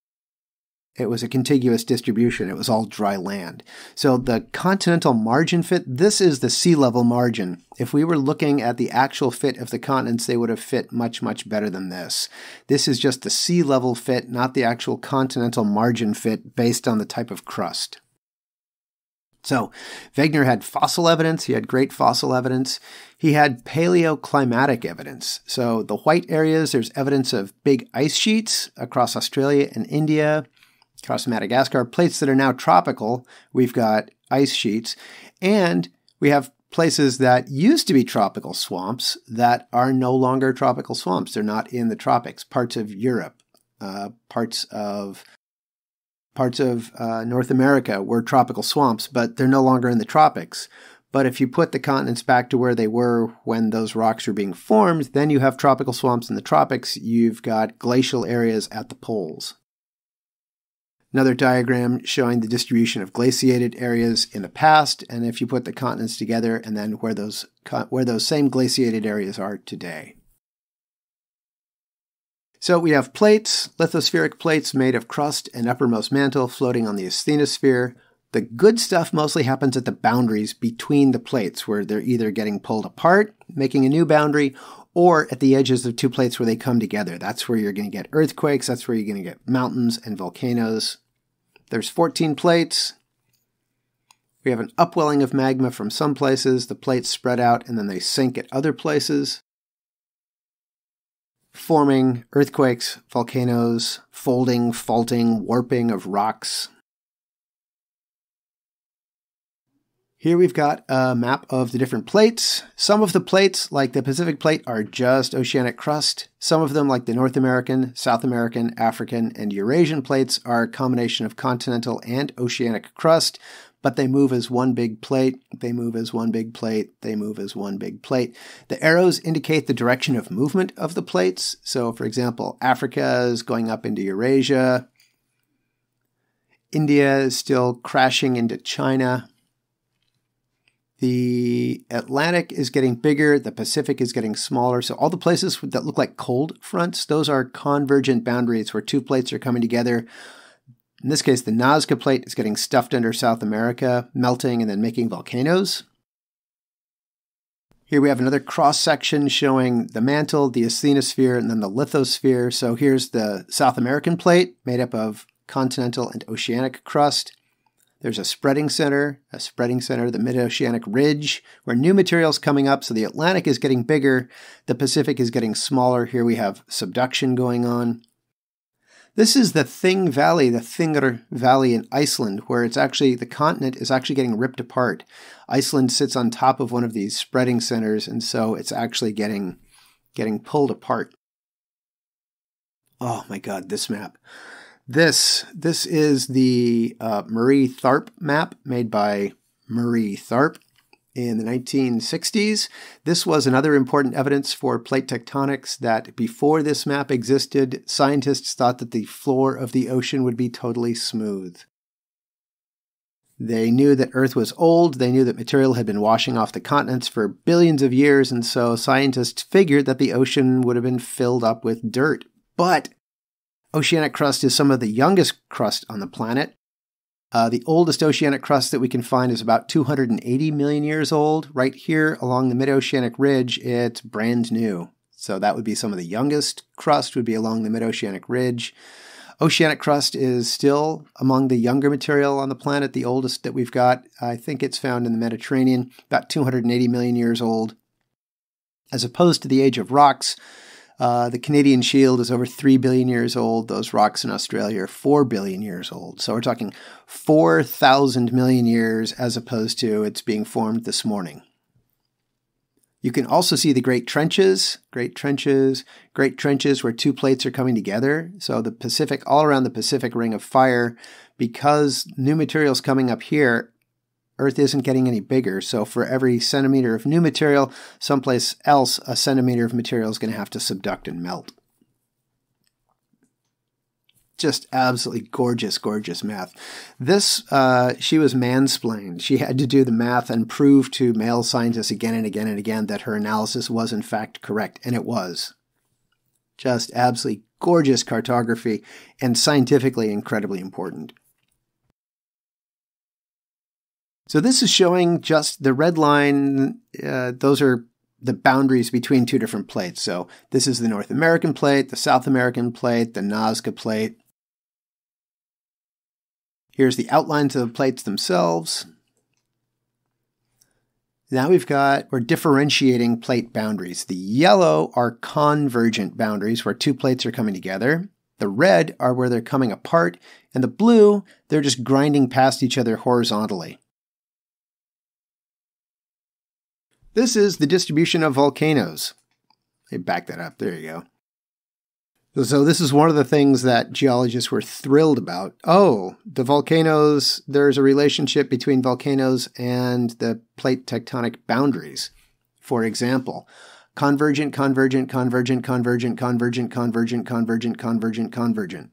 it was a contiguous distribution. It was all dry land. So the continental margin fit, this is the sea level margin. If we were looking at the actual fit of the continents, they would have fit much, much better than this. This is just the sea level fit, not the actual continental margin fit based on the type of crust. So Wegener had fossil evidence. He had great fossil evidence. He had paleoclimatic evidence. So the white areas, there's evidence of big ice sheets across Australia and India. across Madagascar, plates that are now tropical. We've got ice sheets. And we have places that used to be tropical swamps that are no longer tropical swamps. They're not in the tropics. Parts of Europe, uh, parts of parts of uh, North America were tropical swamps, but they're no longer in the tropics. But if you put the continents back to where they were when those rocks were being formed, then you have tropical swamps in the tropics. You've got glacial areas at the poles. Another diagram showing the distribution of glaciated areas in the past, and if you put the continents together, and then where those, where those same glaciated areas are today. So we have plates, lithospheric plates made of crust and uppermost mantle floating on the asthenosphere. The good stuff mostly happens at the boundaries between the plates, where they're either getting pulled apart, making a new boundary, or at the edges of two plates where they come together. That's where you're going to get earthquakes, that's where you're going to get mountains and volcanoes. There's 14 plates. We have an upwelling of magma from some places. The plates spread out and then they sink at other places, forming earthquakes, volcanoes, folding, faulting, warping of rocks, Here we've got a map of the different plates. Some of the plates, like the Pacific Plate, are just oceanic crust. Some of them, like the North American, South American, African, and Eurasian plates, are a combination of continental and oceanic crust, but they move as one big plate, they move as one big plate, they move as one big plate. The arrows indicate the direction of movement of the plates. So, for example, Africa is going up into Eurasia, India is still crashing into China. The Atlantic is getting bigger, the Pacific is getting smaller. So, all the places that look like cold fronts, those are convergent boundaries where two plates are coming together. In this case, the Nazca plate is getting stuffed under South America, melting and then making volcanoes. Here we have another cross section showing the mantle, the asthenosphere, and then the lithosphere. So here's the South American plate made up of continental and oceanic crust. There's a spreading center, a spreading center, the mid-oceanic ridge, where new material is coming up. So the Atlantic is getting bigger, the Pacific is getting smaller. Here we have subduction going on. This is the Thing Valley, the Thingr Valley in Iceland, where it's actually the continent is actually getting ripped apart. Iceland sits on top of one of these spreading centers, and so it's actually getting getting pulled apart. Oh my god, this map. This this is the uh, Marie Tharp map made by Marie Tharp in the 1960s. This was another important evidence for plate tectonics that before this map existed, scientists thought that the floor of the ocean would be totally smooth. They knew that Earth was old, they knew that material had been washing off the continents for billions of years, and so scientists figured that the ocean would have been filled up with dirt. But Oceanic crust is some of the youngest crust on the planet. Uh, the oldest oceanic crust that we can find is about 280 million years old. Right here along the mid-oceanic ridge, it's brand new. So that would be some of the youngest crust would be along the mid-oceanic ridge. Oceanic crust is still among the younger material on the planet. The oldest that we've got, I think it's found in the Mediterranean, about 280 million years old. As opposed to the age of rocks, uh, the Canadian Shield is over 3 billion years old. Those rocks in Australia are 4 billion years old. So we're talking 4,000 million years as opposed to it's being formed this morning. You can also see the Great Trenches, Great Trenches, Great Trenches where two plates are coming together. So the Pacific, all around the Pacific Ring of Fire, because new materials coming up here, Earth isn't getting any bigger, so for every centimeter of new material, someplace else a centimeter of material is going to have to subduct and melt. Just absolutely gorgeous, gorgeous math. This, uh, she was mansplained. She had to do the math and prove to male scientists again and again and again that her analysis was in fact correct, and it was. Just absolutely gorgeous cartography and scientifically incredibly important. So this is showing just the red line. Uh, those are the boundaries between two different plates. So this is the North American plate, the South American plate, the Nazca plate. Here's the outlines of the plates themselves. Now we've got, we're differentiating plate boundaries. The yellow are convergent boundaries where two plates are coming together. The red are where they're coming apart, and the blue, they're just grinding past each other horizontally. This is the distribution of volcanoes. Hey, back that up. There you go. So this is one of the things that geologists were thrilled about. Oh, the volcanoes, there's a relationship between volcanoes and the plate tectonic boundaries. For example, convergent, convergent, convergent, convergent, convergent, convergent, convergent, convergent, convergent.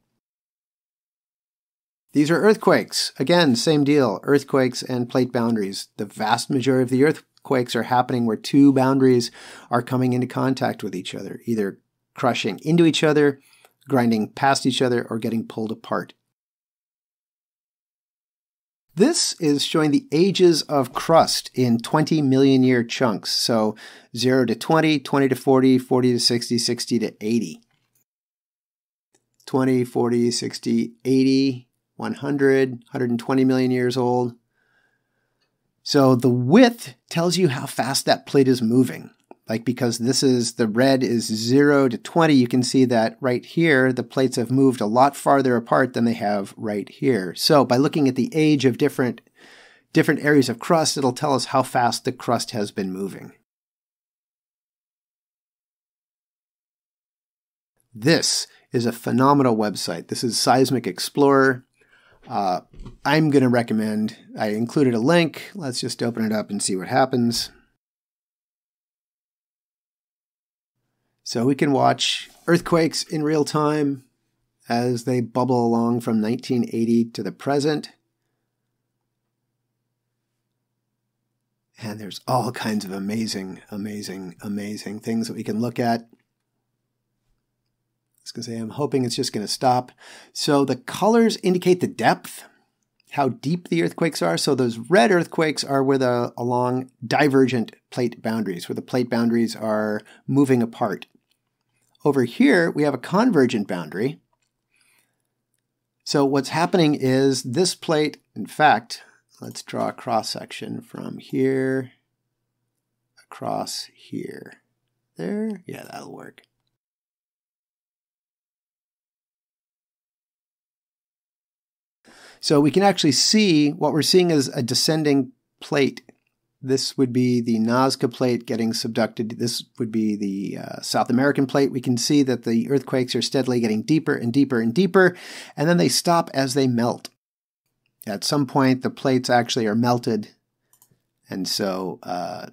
These are earthquakes. Again, same deal. Earthquakes and plate boundaries. The vast majority of the earthquakes are happening where two boundaries are coming into contact with each other, either crushing into each other, grinding past each other, or getting pulled apart. This is showing the ages of crust in 20 million year chunks. So 0 to 20, 20 to 40, 40 to 60, 60 to 80. 20, 40, 60, 80, 100, 120 million years old. So the width tells you how fast that plate is moving. Like because this is the red is 0 to 20, you can see that right here the plates have moved a lot farther apart than they have right here. So by looking at the age of different different areas of crust, it'll tell us how fast the crust has been moving. This is a phenomenal website. This is Seismic Explorer. Uh, I'm going to recommend, I included a link. Let's just open it up and see what happens. So we can watch earthquakes in real time as they bubble along from 1980 to the present. And there's all kinds of amazing, amazing, amazing things that we can look at. To say, I'm hoping it's just going to stop. So the colors indicate the depth, how deep the earthquakes are. So those red earthquakes are where the along divergent plate boundaries, where the plate boundaries are moving apart. Over here, we have a convergent boundary. So what's happening is this plate, in fact, let's draw a cross section from here across here. There, yeah, that'll work. So we can actually see what we're seeing is a descending plate this would be the Nazca plate getting subducted. This would be the uh, South American plate. We can see that the earthquakes are steadily getting deeper and deeper and deeper, and then they stop as they melt. At some point, the plates actually are melted, and so uh,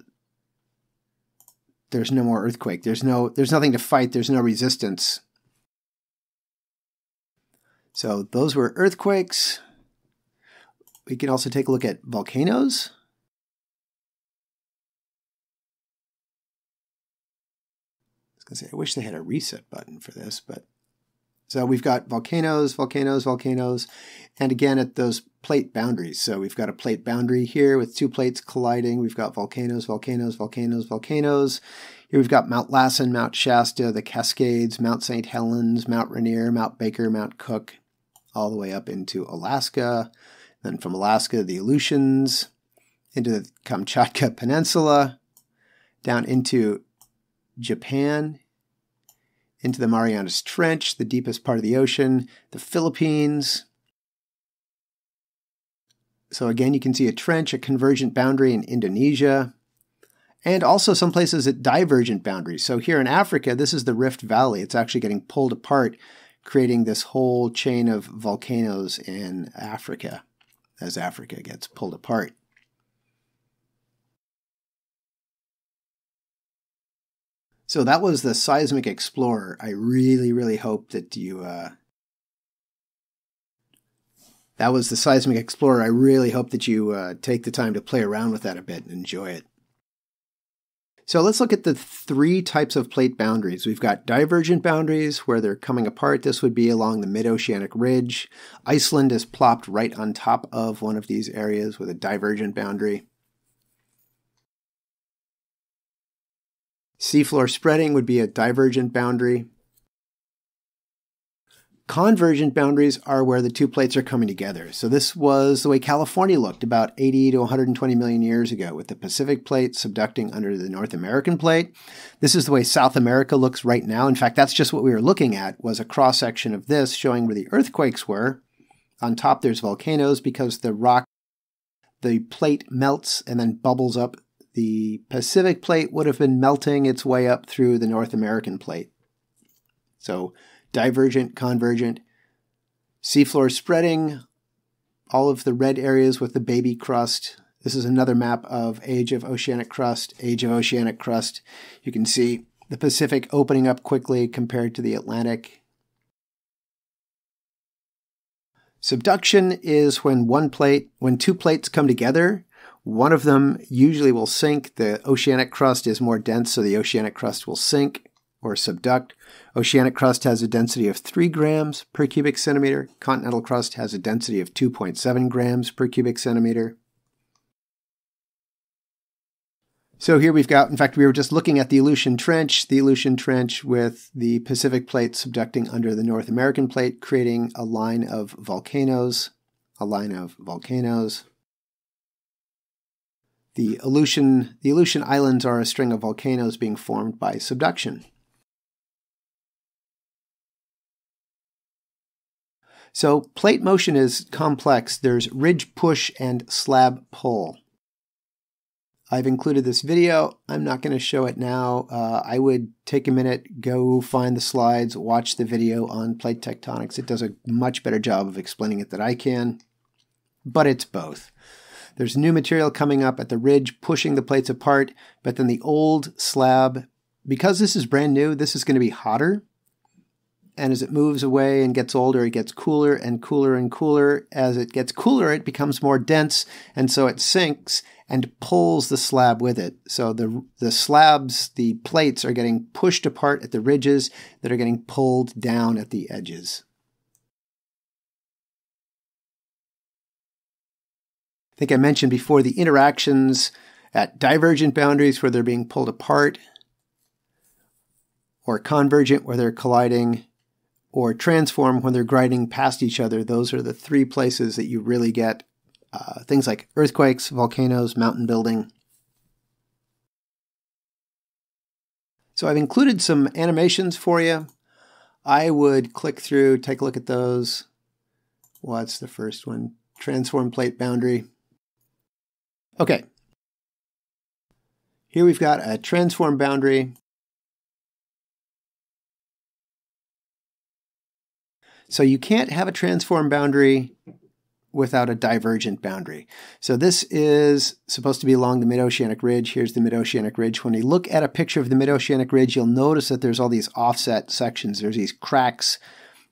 there's no more earthquake. There's no, there's nothing to fight. There's no resistance. So those were earthquakes. We can also take a look at volcanoes. I was gonna say I wish they had a reset button for this, but so we've got volcanoes, volcanoes, volcanoes, and again at those plate boundaries. So we've got a plate boundary here with two plates colliding. We've got volcanoes, volcanoes, volcanoes, volcanoes. Here we've got Mount Lassen, Mount Shasta, the Cascades, Mount St. Helens, Mount Rainier, Mount Baker, Mount Cook, all the way up into Alaska. Then from Alaska, the Aleutians, into the Kamchatka Peninsula, down into Japan, into the Marianas Trench, the deepest part of the ocean, the Philippines. So again, you can see a trench, a convergent boundary in Indonesia, and also some places at divergent boundaries. So here in Africa, this is the Rift Valley. It's actually getting pulled apart, creating this whole chain of volcanoes in Africa as Africa gets pulled apart. So that was the Seismic Explorer. I really, really hope that you. Uh, that was the Seismic Explorer. I really hope that you uh, take the time to play around with that a bit and enjoy it. So let's look at the three types of plate boundaries. We've got divergent boundaries where they're coming apart. This would be along the mid-oceanic ridge. Iceland is plopped right on top of one of these areas with a divergent boundary. Seafloor spreading would be a divergent boundary. Convergent boundaries are where the two plates are coming together. So this was the way California looked about 80 to 120 million years ago with the Pacific plate subducting under the North American plate. This is the way South America looks right now. In fact, that's just what we were looking at was a cross section of this showing where the earthquakes were. On top there's volcanoes because the rock the plate melts and then bubbles up. The Pacific plate would have been melting its way up through the North American plate. So divergent, convergent, seafloor spreading, all of the red areas with the baby crust. This is another map of age of oceanic crust, age of oceanic crust. You can see the Pacific opening up quickly compared to the Atlantic. Subduction is when one plate, when two plates come together, one of them usually will sink. The oceanic crust is more dense, so the oceanic crust will sink or subduct. Oceanic crust has a density of 3 grams per cubic centimeter. Continental crust has a density of 2.7 grams per cubic centimeter. So here we've got, in fact, we were just looking at the Aleutian Trench, the Aleutian Trench with the Pacific plate subducting under the North American plate, creating a line of volcanoes, a line of volcanoes. The Aleutian, the Aleutian Islands are a string of volcanoes being formed by subduction. So plate motion is complex. There's ridge push and slab pull. I've included this video. I'm not going to show it now. Uh, I would take a minute, go find the slides, watch the video on plate tectonics. It does a much better job of explaining it than I can, but it's both. There's new material coming up at the ridge, pushing the plates apart, but then the old slab, because this is brand new, this is going to be hotter and as it moves away and gets older, it gets cooler and cooler and cooler. As it gets cooler, it becomes more dense, and so it sinks and pulls the slab with it. So the, the slabs, the plates, are getting pushed apart at the ridges that are getting pulled down at the edges. I think I mentioned before the interactions at divergent boundaries where they're being pulled apart, or convergent where they're colliding, or transform when they're grinding past each other. Those are the three places that you really get uh, things like earthquakes, volcanoes, mountain building. So I've included some animations for you. I would click through, take a look at those. What's the first one? Transform plate boundary. Okay. Here we've got a transform boundary. So you can't have a transform boundary without a divergent boundary. So this is supposed to be along the mid-oceanic ridge. Here's the mid-oceanic ridge. When you look at a picture of the mid-oceanic ridge, you'll notice that there's all these offset sections. There's these cracks.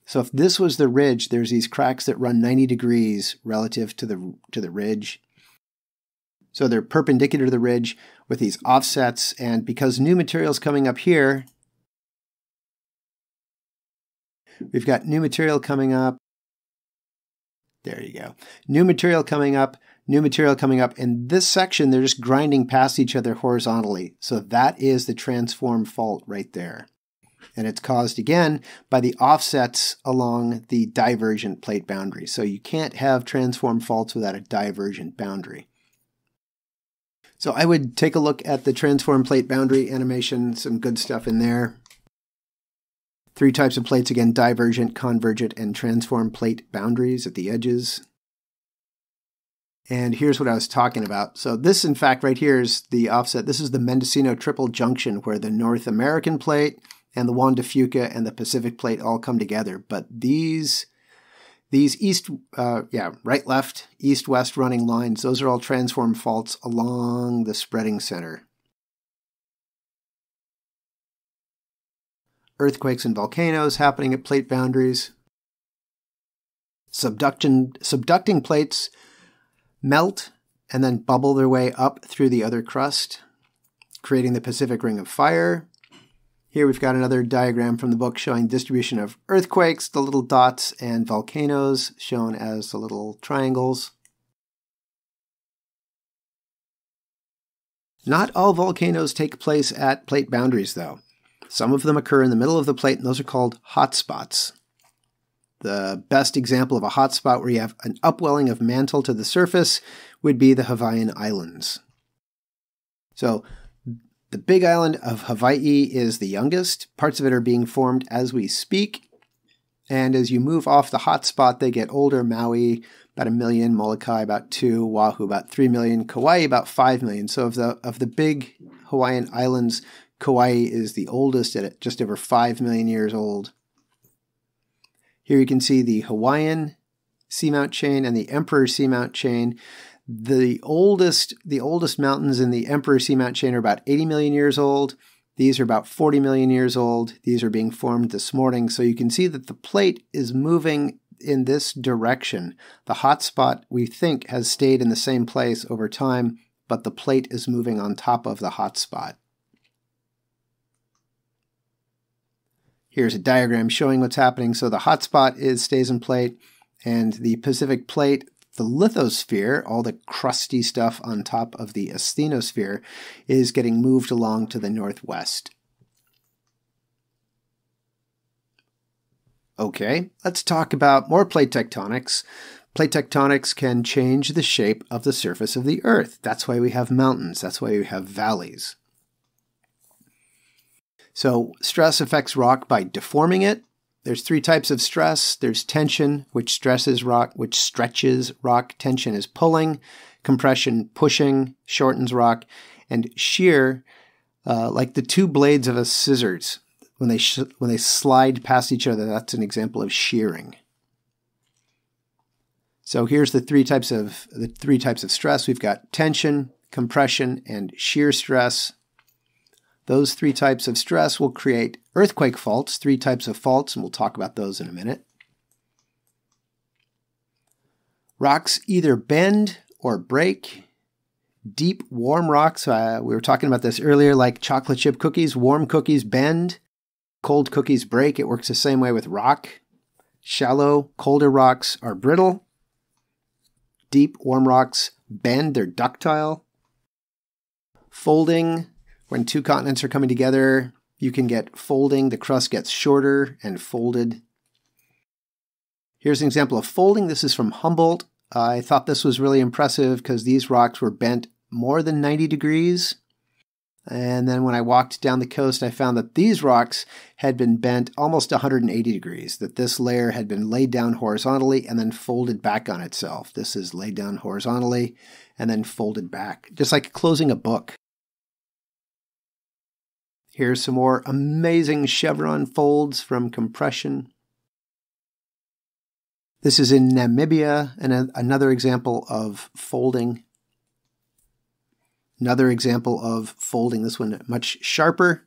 So if this was the ridge, there's these cracks that run 90 degrees relative to the to the ridge. So they're perpendicular to the ridge with these offsets and because new material's coming up here, We've got new material coming up. There you go. New material coming up, new material coming up. In this section, they're just grinding past each other horizontally. So that is the transform fault right there. And it's caused again by the offsets along the divergent plate boundary. So you can't have transform faults without a divergent boundary. So I would take a look at the transform plate boundary animation, some good stuff in there. Three types of plates again divergent, convergent, and transform plate boundaries at the edges. And here's what I was talking about. So, this, in fact, right here is the offset. This is the Mendocino Triple Junction where the North American plate and the Juan de Fuca and the Pacific plate all come together. But these, these east, uh, yeah, right, left, east, west running lines, those are all transform faults along the spreading center. Earthquakes and volcanoes happening at plate boundaries. Subduction, subducting plates melt and then bubble their way up through the other crust, creating the Pacific Ring of Fire. Here we've got another diagram from the book showing distribution of earthquakes, the little dots, and volcanoes shown as the little triangles. Not all volcanoes take place at plate boundaries, though. Some of them occur in the middle of the plate, and those are called hotspots. The best example of a hotspot where you have an upwelling of mantle to the surface would be the Hawaiian Islands. So, the big island of Hawaii is the youngest. Parts of it are being formed as we speak. And as you move off the hotspot, they get older. Maui, about a million, Molokai, about two, Oahu, about three million, Kauai, about five million. So of the of the big Hawaiian islands, Kauai is the oldest at just over five million years old. Here you can see the Hawaiian seamount chain and the Emperor seamount chain. The oldest, the oldest mountains in the Emperor seamount chain are about 80 million years old. These are about 40 million years old. These are being formed this morning. So you can see that the plate is moving in this direction. The hot spot, we think, has stayed in the same place over time, but the plate is moving on top of the hot spot. Here's a diagram showing what's happening. So the hotspot is stays in plate, and the Pacific plate, the lithosphere, all the crusty stuff on top of the asthenosphere, is getting moved along to the northwest. Okay, let's talk about more plate tectonics. Plate tectonics can change the shape of the surface of the Earth. That's why we have mountains. That's why we have valleys. So stress affects rock by deforming it. There's three types of stress. There's tension, which stresses rock, which stretches rock. Tension is pulling, compression pushing, shortens rock, and shear, uh, like the two blades of a scissors when they when they slide past each other. That's an example of shearing. So here's the three types of the three types of stress. We've got tension, compression, and shear stress. Those three types of stress will create earthquake faults, three types of faults, and we'll talk about those in a minute. Rocks either bend or break. Deep, warm rocks, uh, we were talking about this earlier, like chocolate chip cookies. Warm cookies bend, cold cookies break. It works the same way with rock. Shallow, colder rocks are brittle. Deep, warm rocks bend, they're ductile. Folding, when two continents are coming together, you can get folding. The crust gets shorter and folded. Here's an example of folding. This is from Humboldt. I thought this was really impressive because these rocks were bent more than 90 degrees. And then when I walked down the coast, I found that these rocks had been bent almost 180 degrees, that this layer had been laid down horizontally and then folded back on itself. This is laid down horizontally and then folded back, just like closing a book. Here's some more amazing chevron folds from compression. This is in Namibia, and a, another example of folding. Another example of folding, this one much sharper.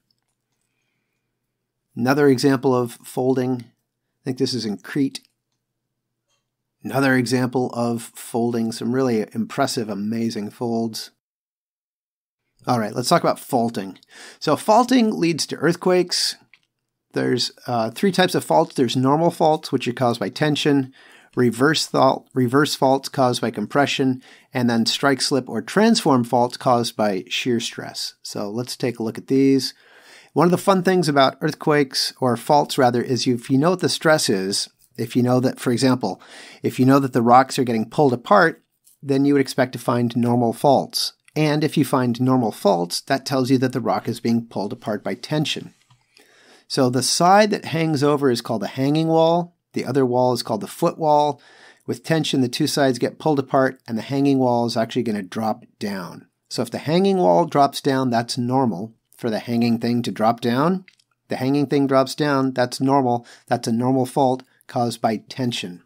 Another example of folding, I think this is in Crete. Another example of folding, some really impressive, amazing folds. All right, let's talk about faulting. So, faulting leads to earthquakes. There's uh, three types of faults. There's normal faults, which are caused by tension, reverse fault, reverse faults caused by compression, and then strike slip or transform faults caused by shear stress. So let's take a look at these. One of the fun things about earthquakes or faults rather is if you know what the stress is, if you know that, for example, if you know that the rocks are getting pulled apart, then you would expect to find normal faults. And if you find normal faults, that tells you that the rock is being pulled apart by tension. So the side that hangs over is called the hanging wall. The other wall is called the foot wall. With tension, the two sides get pulled apart, and the hanging wall is actually going to drop down. So if the hanging wall drops down, that's normal for the hanging thing to drop down. The hanging thing drops down, that's normal. That's a normal fault caused by tension.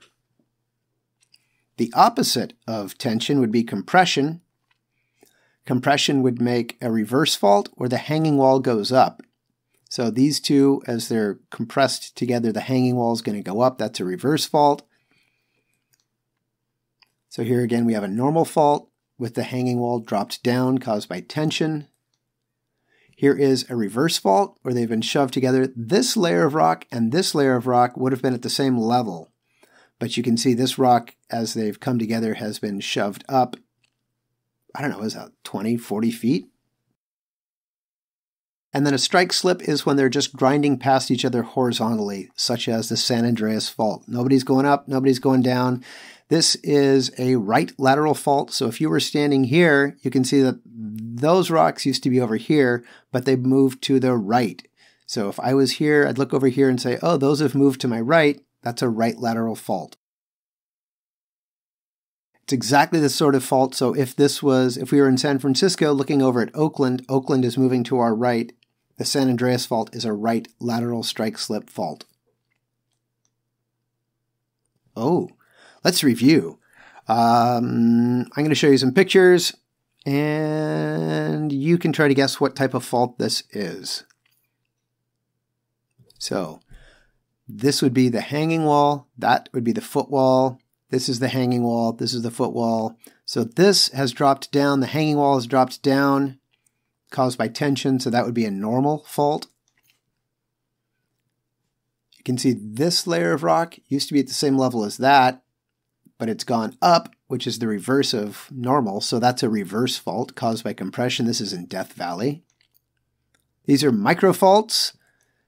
The opposite of tension would be compression, Compression would make a reverse fault where the hanging wall goes up. So these two, as they're compressed together, the hanging wall is going to go up. That's a reverse fault. So here again, we have a normal fault with the hanging wall dropped down caused by tension. Here is a reverse fault where they've been shoved together. This layer of rock and this layer of rock would have been at the same level. But you can see this rock, as they've come together, has been shoved up I don't know, is that 20, 40 feet? And then a strike slip is when they're just grinding past each other horizontally, such as the San Andreas Fault. Nobody's going up, nobody's going down. This is a right lateral fault. So if you were standing here, you can see that those rocks used to be over here, but they've moved to the right. So if I was here, I'd look over here and say, oh, those have moved to my right. That's a right lateral fault. It's exactly the sort of fault. So if this was, if we were in San Francisco looking over at Oakland, Oakland is moving to our right. The San Andreas fault is a right lateral strike slip fault. Oh, let's review. Um, I'm going to show you some pictures and you can try to guess what type of fault this is. So this would be the hanging wall, that would be the footwall, this is the hanging wall, this is the footwall. So this has dropped down, the hanging wall has dropped down, caused by tension, so that would be a normal fault. You can see this layer of rock used to be at the same level as that, but it's gone up, which is the reverse of normal, so that's a reverse fault caused by compression. This is in Death Valley. These are micro faults.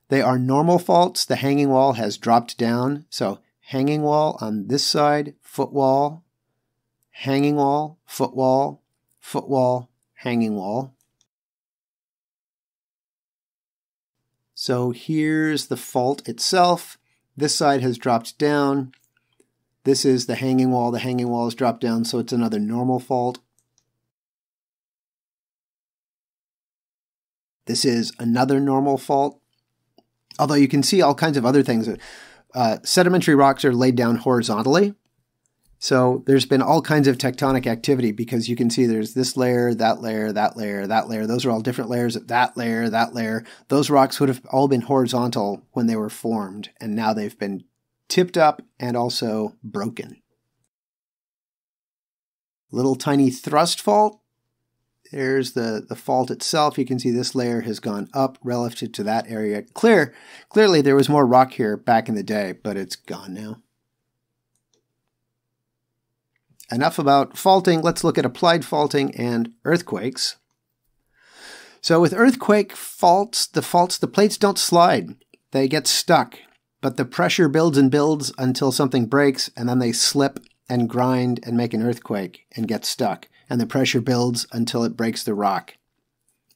They are normal faults. The hanging wall has dropped down. So hanging wall on this side, foot wall, hanging wall, foot wall, foot wall, hanging wall. So here's the fault itself. This side has dropped down. This is the hanging wall. The hanging wall has dropped down, so it's another normal fault. This is another normal fault. Although you can see all kinds of other things. Uh, sedimentary rocks are laid down horizontally. So there's been all kinds of tectonic activity because you can see there's this layer, that layer, that layer, that layer. Those are all different layers of that layer, that layer. Those rocks would have all been horizontal when they were formed, and now they've been tipped up and also broken. Little tiny thrust fault there's the, the fault itself. You can see this layer has gone up relative to that area. Clear, clearly there was more rock here back in the day, but it's gone now. Enough about faulting. Let's look at applied faulting and earthquakes. So with earthquake faults, the faults, the plates don't slide. They get stuck, but the pressure builds and builds until something breaks, and then they slip and grind and make an earthquake and get stuck and the pressure builds until it breaks the rock.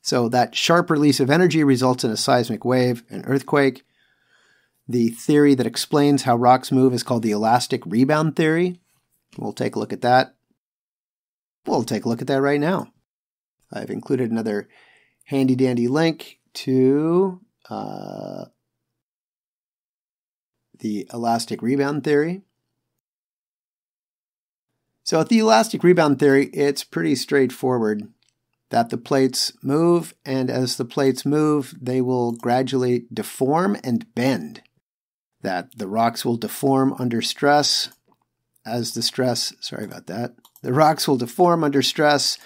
So that sharp release of energy results in a seismic wave, an earthquake. The theory that explains how rocks move is called the elastic rebound theory. We'll take a look at that. We'll take a look at that right now. I've included another handy dandy link to uh, the elastic rebound theory. So at the elastic rebound theory, it's pretty straightforward that the plates move, and as the plates move, they will gradually deform and bend. That the rocks will deform under stress as the stress, sorry about that, the rocks will deform under stress.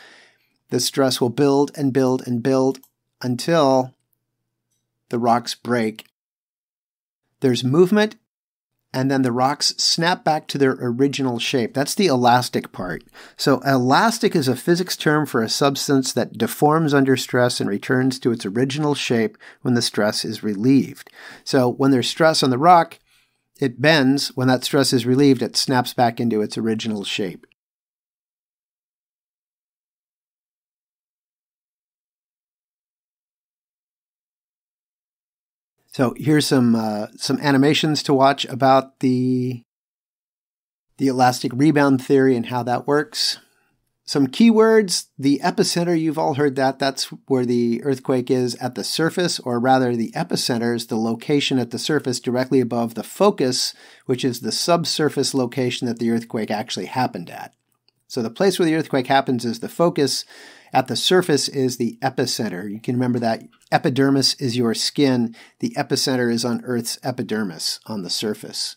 The stress will build and build and build until the rocks break. There's movement and then the rocks snap back to their original shape. That's the elastic part. So, elastic is a physics term for a substance that deforms under stress and returns to its original shape when the stress is relieved. So, when there's stress on the rock, it bends. When that stress is relieved, it snaps back into its original shape. So here's some uh, some animations to watch about the the elastic rebound theory and how that works. Some keywords: the epicenter. You've all heard that. That's where the earthquake is at the surface, or rather, the epicenter is the location at the surface directly above the focus, which is the subsurface location that the earthquake actually happened at. So the place where the earthquake happens is the focus at the surface is the epicenter. You can remember that epidermis is your skin. The epicenter is on Earth's epidermis on the surface.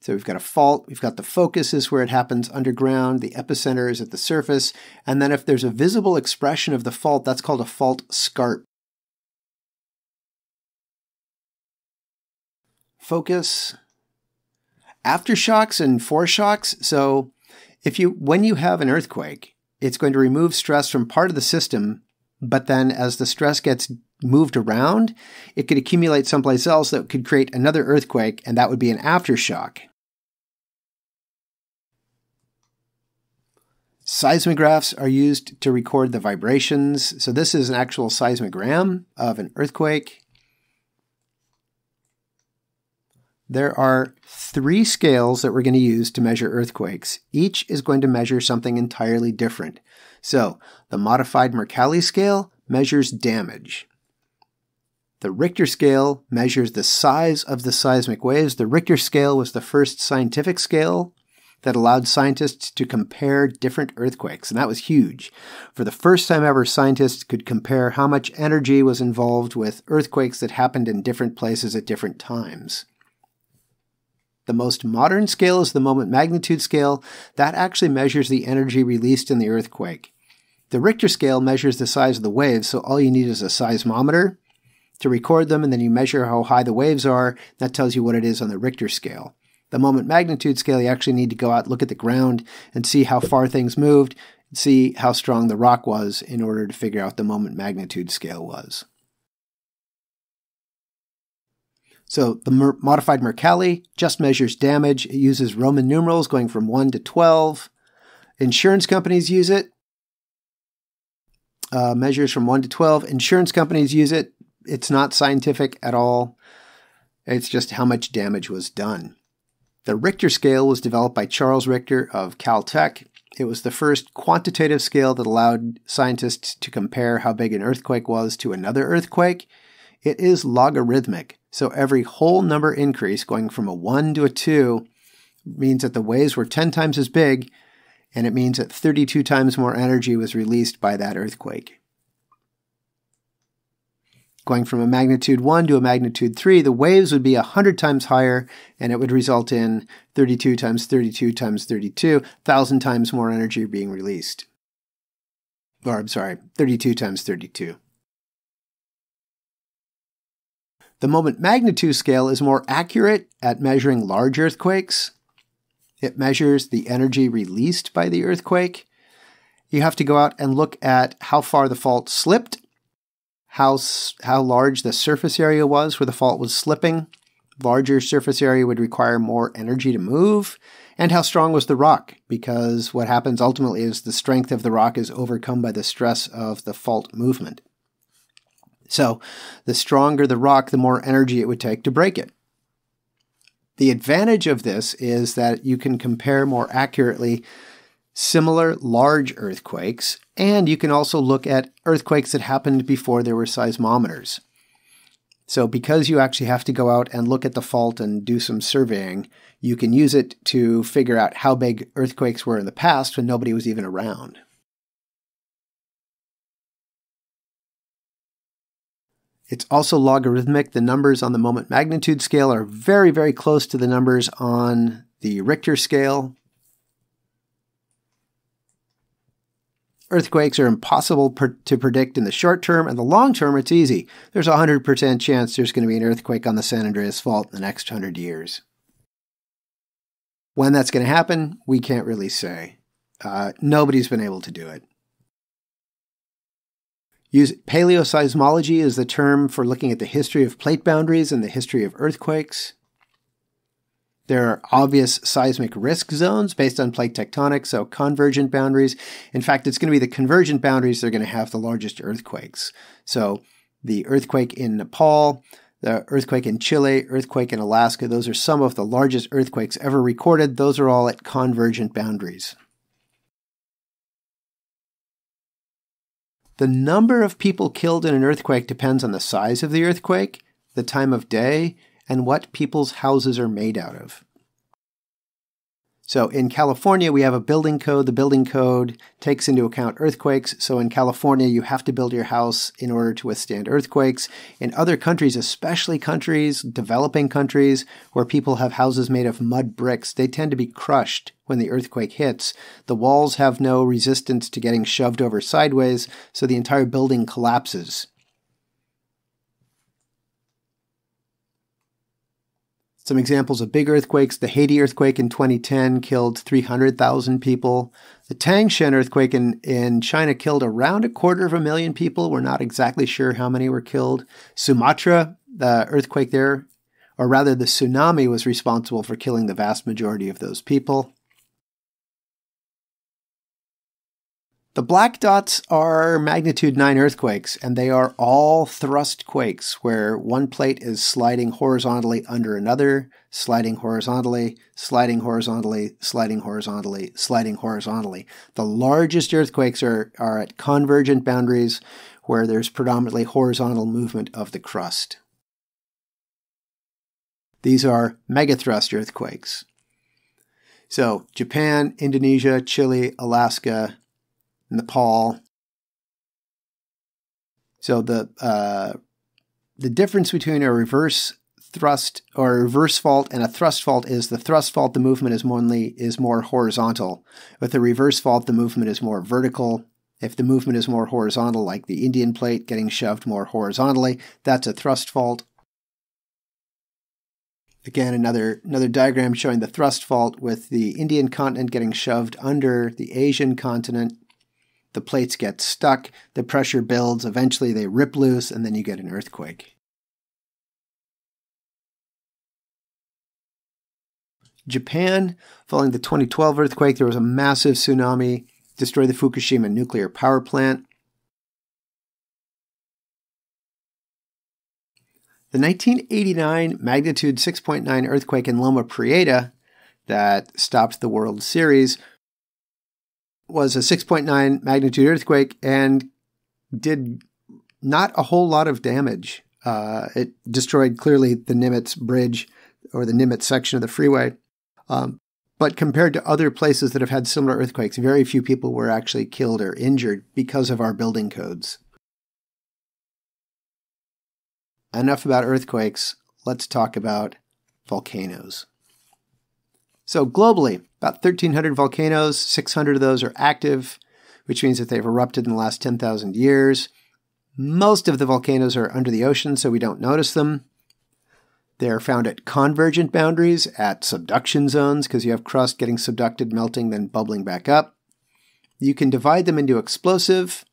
So we've got a fault, we've got the focus is where it happens underground, the epicenter is at the surface, and then if there's a visible expression of the fault, that's called a fault scarp. Focus, aftershocks and foreshocks. So if you when you have an earthquake, it's going to remove stress from part of the system but then as the stress gets moved around, it could accumulate someplace else that could create another earthquake, and that would be an aftershock. Seismographs are used to record the vibrations. So this is an actual seismogram of an earthquake. There are three scales that we're going to use to measure earthquakes. Each is going to measure something entirely different. So, the modified Mercalli scale measures damage. The Richter scale measures the size of the seismic waves. The Richter scale was the first scientific scale that allowed scientists to compare different earthquakes, and that was huge. For the first time ever, scientists could compare how much energy was involved with earthquakes that happened in different places at different times. The most modern scale is the moment magnitude scale. That actually measures the energy released in the earthquake. The Richter scale measures the size of the waves, so all you need is a seismometer to record them, and then you measure how high the waves are. That tells you what it is on the Richter scale. The moment magnitude scale, you actually need to go out, look at the ground, and see how far things moved, see how strong the rock was in order to figure out the moment magnitude scale was. So the mer- modified Mercalli just measures damage. It uses Roman numerals going from 1 to 12. Insurance companies use it. Uh, measures from 1 to 12. Insurance companies use it. It's not scientific at all. It's just how much damage was done. The Richter scale was developed by Charles Richter of Caltech. It was the first quantitative scale that allowed scientists to compare how big an earthquake was to another earthquake. It is logarithmic, so every whole number increase going from a 1 to a 2 means that the waves were 10 times as big, and it means that 32 times more energy was released by that earthquake. Going from a magnitude 1 to a magnitude 3, the waves would be 100 times higher, and it would result in 32 times 32 times 32, 1,000 times more energy being released. Or, I'm sorry, 32 times 32. The moment magnitude scale is more accurate at measuring large earthquakes. It measures the energy released by the earthquake. You have to go out and look at how far the fault slipped, how, how large the surface area was where the fault was slipping. Larger surface area would require more energy to move, and how strong was the rock, because what happens ultimately is the strength of the rock is overcome by the stress of the fault movement. So the stronger the rock, the more energy it would take to break it. The advantage of this is that you can compare more accurately similar large earthquakes, and you can also look at earthquakes that happened before there were seismometers. So, because you actually have to go out and look at the fault and do some surveying, you can use it to figure out how big earthquakes were in the past when nobody was even around. It's also logarithmic. The numbers on the moment magnitude scale are very, very close to the numbers on the Richter scale. Earthquakes are impossible per- to predict in the short term, and the long term, it's easy. There's a 100% chance there's going to be an earthquake on the San Andreas Fault in the next 100 years. When that's going to happen, we can't really say. Uh, nobody's been able to do it. Use paleoseismology is the term for looking at the history of plate boundaries and the history of earthquakes. There are obvious seismic risk zones based on plate tectonics, so convergent boundaries. In fact, it's going to be the convergent boundaries that are going to have the largest earthquakes. So the earthquake in Nepal, the earthquake in Chile, earthquake in Alaska, those are some of the largest earthquakes ever recorded. Those are all at convergent boundaries. The number of people killed in an earthquake depends on the size of the earthquake, the time of day, and what people's houses are made out of. So in California, we have a building code. The building code takes into account earthquakes. So in California, you have to build your house in order to withstand earthquakes. In other countries, especially countries, developing countries, where people have houses made of mud bricks, they tend to be crushed when the earthquake hits. The walls have no resistance to getting shoved over sideways, so the entire building collapses. Some examples of big earthquakes the Haiti earthquake in 2010 killed 300,000 people. The Tangshan earthquake in, in China killed around a quarter of a million people. We're not exactly sure how many were killed. Sumatra, the earthquake there, or rather the tsunami, was responsible for killing the vast majority of those people. The black dots are magnitude 9 earthquakes, and they are all thrust quakes, where one plate is sliding horizontally under another, sliding horizontally, sliding horizontally, sliding horizontally, sliding horizontally. The largest earthquakes are, are at convergent boundaries, where there's predominantly horizontal movement of the crust. These are megathrust earthquakes. So, Japan, Indonesia, Chile, Alaska, Nepal. So the uh, the difference between a reverse thrust or a reverse fault and a thrust fault is the thrust fault the movement is more is more horizontal. With the reverse fault the movement is more vertical. If the movement is more horizontal, like the Indian plate getting shoved more horizontally, that's a thrust fault. Again, another another diagram showing the thrust fault with the Indian continent getting shoved under the Asian continent the plates get stuck, the pressure builds, eventually they rip loose, and then you get an earthquake. Japan, following the 2012 earthquake, there was a massive tsunami, destroyed the Fukushima nuclear power plant. The 1989 magnitude 6.9 earthquake in Loma Prieta that stopped the World Series was a 6.9 magnitude earthquake and did not a whole lot of damage. Uh, it destroyed clearly the Nimitz Bridge or the Nimitz section of the freeway. Um, but compared to other places that have had similar earthquakes, very few people were actually killed or injured because of our building codes. Enough about earthquakes. Let's talk about volcanoes. So, globally, about 1,300 volcanoes, 600 of those are active, which means that they've erupted in the last 10,000 years. Most of the volcanoes are under the ocean, so we don't notice them. They're found at convergent boundaries, at subduction zones, because you have crust getting subducted, melting, then bubbling back up. You can divide them into explosive,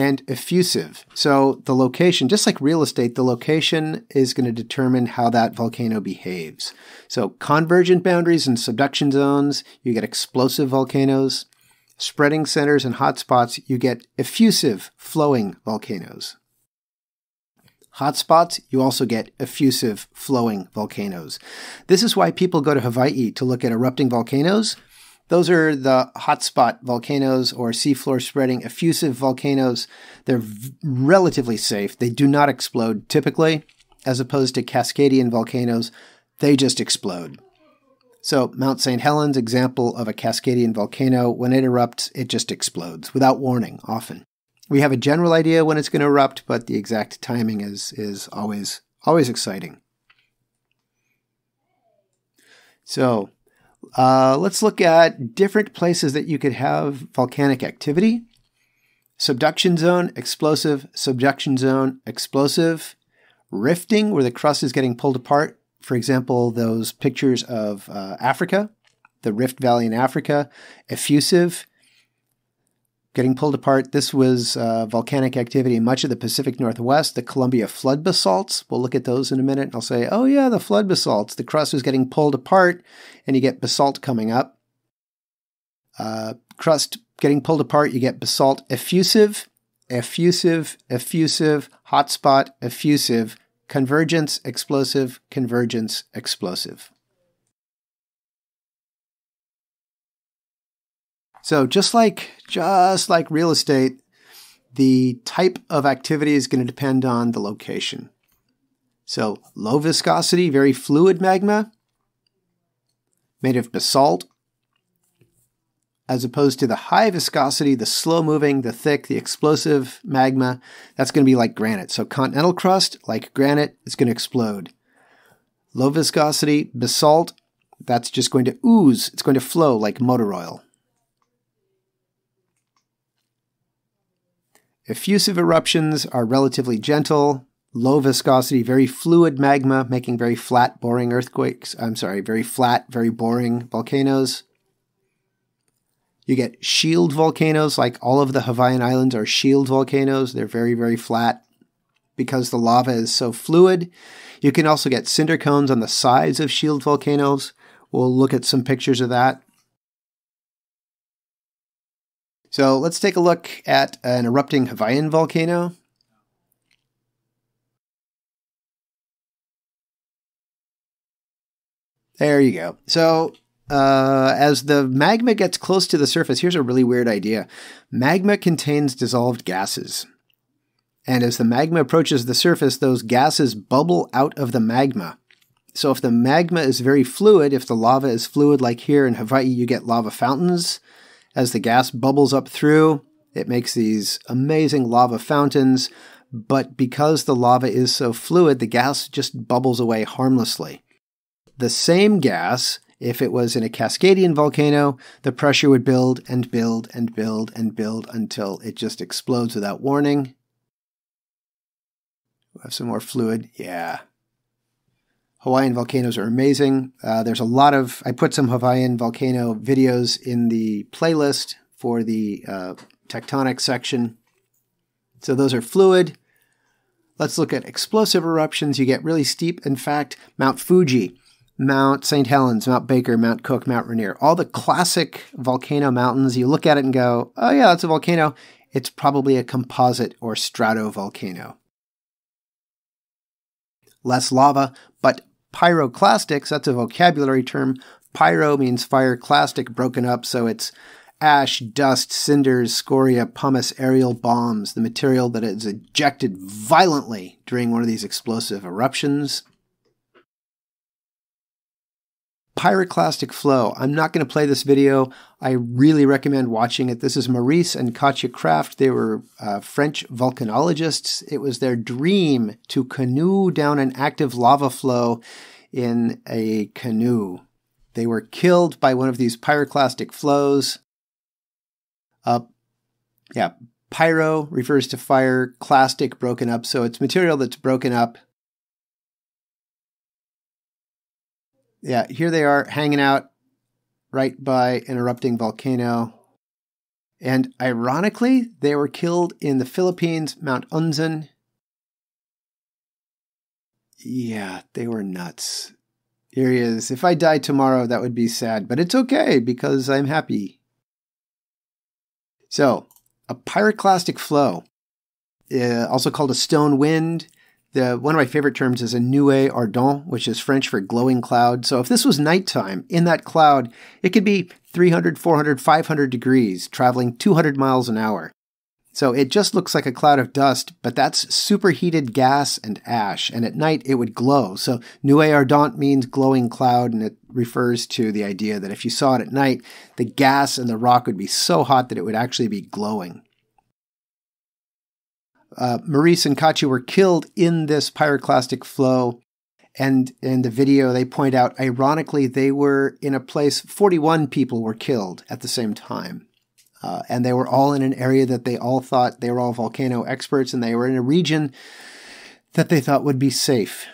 and effusive. So the location, just like real estate, the location is going to determine how that volcano behaves. So convergent boundaries and subduction zones, you get explosive volcanoes. Spreading centers and hotspots, you get effusive flowing volcanoes. Hotspots, you also get effusive flowing volcanoes. This is why people go to Hawaii to look at erupting volcanoes those are the hotspot volcanoes or seafloor spreading effusive volcanoes. They're v- relatively safe. They do not explode typically, as opposed to Cascadian volcanoes. They just explode. So, Mount St. Helens, example of a Cascadian volcano, when it erupts, it just explodes without warning, often. We have a general idea when it's going to erupt, but the exact timing is, is always, always exciting. So, uh, let's look at different places that you could have volcanic activity. Subduction zone, explosive, subduction zone, explosive, rifting, where the crust is getting pulled apart. For example, those pictures of uh, Africa, the Rift Valley in Africa, effusive, getting pulled apart. This was uh, volcanic activity in much of the Pacific Northwest, the Columbia flood basalts. We'll look at those in a minute. I'll say, oh, yeah, the flood basalts. The crust was getting pulled apart, and you get basalt coming up. Uh, crust getting pulled apart, you get basalt effusive, effusive, effusive, hotspot, effusive, convergence, explosive, convergence, explosive. So just like just like real estate, the type of activity is going to depend on the location. So low viscosity, very fluid magma, made of basalt, as opposed to the high viscosity, the slow moving, the thick, the explosive magma, that's going to be like granite. So continental crust, like granite, is going to explode. Low viscosity, basalt, that's just going to ooze, it's going to flow like motor oil. Effusive eruptions are relatively gentle. low viscosity, very fluid magma, making very flat, boring earthquakes. I'm sorry, very flat, very boring volcanoes. You get shield volcanoes, like all of the Hawaiian Islands are shield volcanoes. They're very, very flat because the lava is so fluid. You can also get cinder cones on the sides of shield volcanoes. We'll look at some pictures of that. So let's take a look at an erupting Hawaiian volcano. There you go. So uh, as the magma gets close to the surface, here's a really weird idea. Magma contains dissolved gases. And as the magma approaches the surface, those gases bubble out of the magma. So if the magma is very fluid, if the lava is fluid like here in Hawaii, you get lava fountains. As the gas bubbles up through, it makes these amazing lava fountains. But because the lava is so fluid, the gas just bubbles away harmlessly. The same gas if it was in a Cascadian volcano, the pressure would build and build and build and build until it just explodes without warning. we have some more fluid. Yeah. Hawaiian volcanoes are amazing. Uh, there's a lot of, I put some Hawaiian volcano videos in the playlist for the uh, tectonic section. So those are fluid. Let's look at explosive eruptions. You get really steep. In fact, Mount Fuji Mount St. Helens, Mount Baker, Mount Cook, Mount Rainier, all the classic volcano mountains, you look at it and go, oh yeah, that's a volcano. It's probably a composite or stratovolcano. Less lava, but pyroclastics, that's a vocabulary term. Pyro means fire, clastic broken up, so it's ash, dust, cinders, scoria, pumice, aerial bombs, the material that is ejected violently during one of these explosive eruptions. Pyroclastic Flow. I'm not going to play this video. I really recommend watching it. This is Maurice and Katia Krafft. They were uh, French volcanologists. It was their dream to canoe down an active lava flow in a canoe. They were killed by one of these pyroclastic flows. Uh, yeah, pyro refers to fire, clastic broken up. So it's material that's broken up yeah, here they are hanging out right by an erupting volcano. And ironically, they were killed in the Philippines, Mount Unzen. Yeah, they were nuts. Here he is. If I die tomorrow, that would be sad, but it's okay because I'm happy. So, a pyroclastic flow, uh, also called a stone wind, the, one of my favorite terms is a nuée ardente, which is French for glowing cloud. So if this was nighttime in that cloud, it could be 300, 400, 500 degrees, traveling 200 miles an hour. So it just looks like a cloud of dust, but that's superheated gas and ash, and at night it would glow. So nuée ardente means glowing cloud, and it refers to the idea that if you saw it at night, the gas and the rock would be so hot that it would actually be glowing uh, Maurice and Katia were killed in this pyroclastic flow. And in the video, they point out, ironically, they were in a place 41 people were killed at the same time. Uh, and they were all in an area that they all thought they were all volcano experts, and they were in a region that they thought would be safe.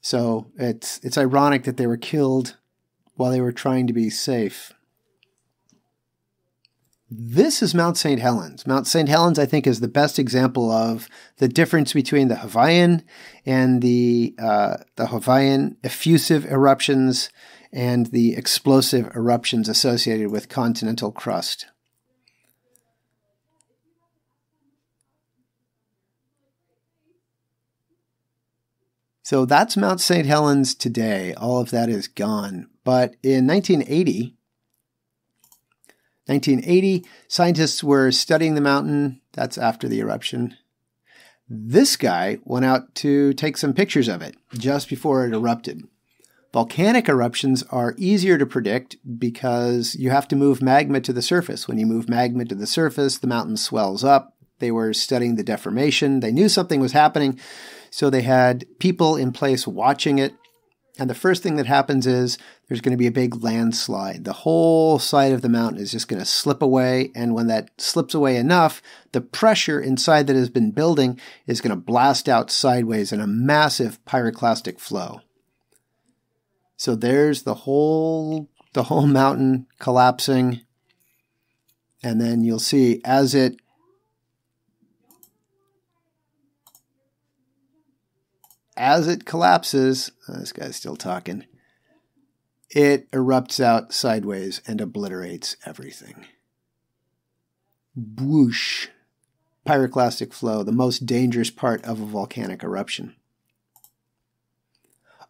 So it's it's ironic that they were killed while they were trying to be safe. This is Mount St. Helens. Mount St. Helens, I think, is the best example of the difference between the Hawaiian and the uh, the Hawaiian effusive eruptions and the explosive eruptions associated with continental crust. So that's Mount St. Helens today. All of that is gone. But in 1980, 1980, scientists were studying the mountain. That's after the eruption. This guy went out to take some pictures of it just before it erupted. Volcanic eruptions are easier to predict because you have to move magma to the surface. When you move magma to the surface, the mountain swells up. They were studying the deformation. They knew something was happening, so they had people in place watching it And the first thing that happens is there's going to be a big landslide. The whole side of the mountain is just going to slip away. And when that slips away enough, the pressure inside that has been building is going to blast out sideways in a massive pyroclastic flow. So there's the whole the whole mountain collapsing. And then you'll see as it as it collapses, oh, this guy's still talking, it erupts out sideways and obliterates everything. Whoosh. Pyroclastic flow, the most dangerous part of a volcanic eruption.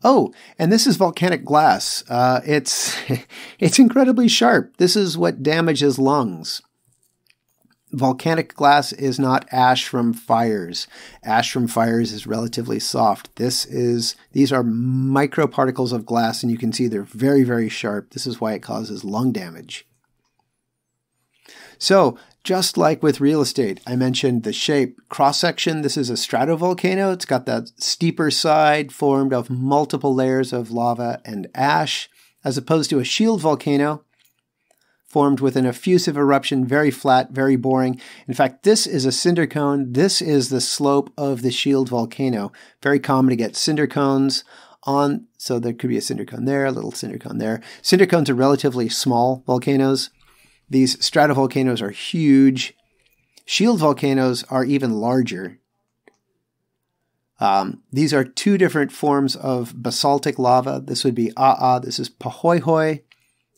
Oh, and this is volcanic glass. Uh, it's it's incredibly sharp. This is what damages lungs. Volcanic glass is not ash from fires. Ash from fires is relatively soft. This is these are microparticles of glass, and you can see they're very very sharp. This is why it causes lung damage. So just like with real estate, I mentioned the shape cross section. This is a stratovolcano. It's got that steeper side formed of multiple layers of lava and ash, as opposed to a shield volcano formed with an effusive eruption, very flat, very boring. In fact, this is a cinder cone. This is the slope of the shield volcano. Very common to get cinder cones on. So there could be a cinder cone there, a little cinder cone there. Cinder cones are relatively small volcanoes. These stratovolcanoes are huge. Shield volcanoes are even larger. Um, these are two different forms of basaltic lava. This would be Aa, this is Pahoehoe.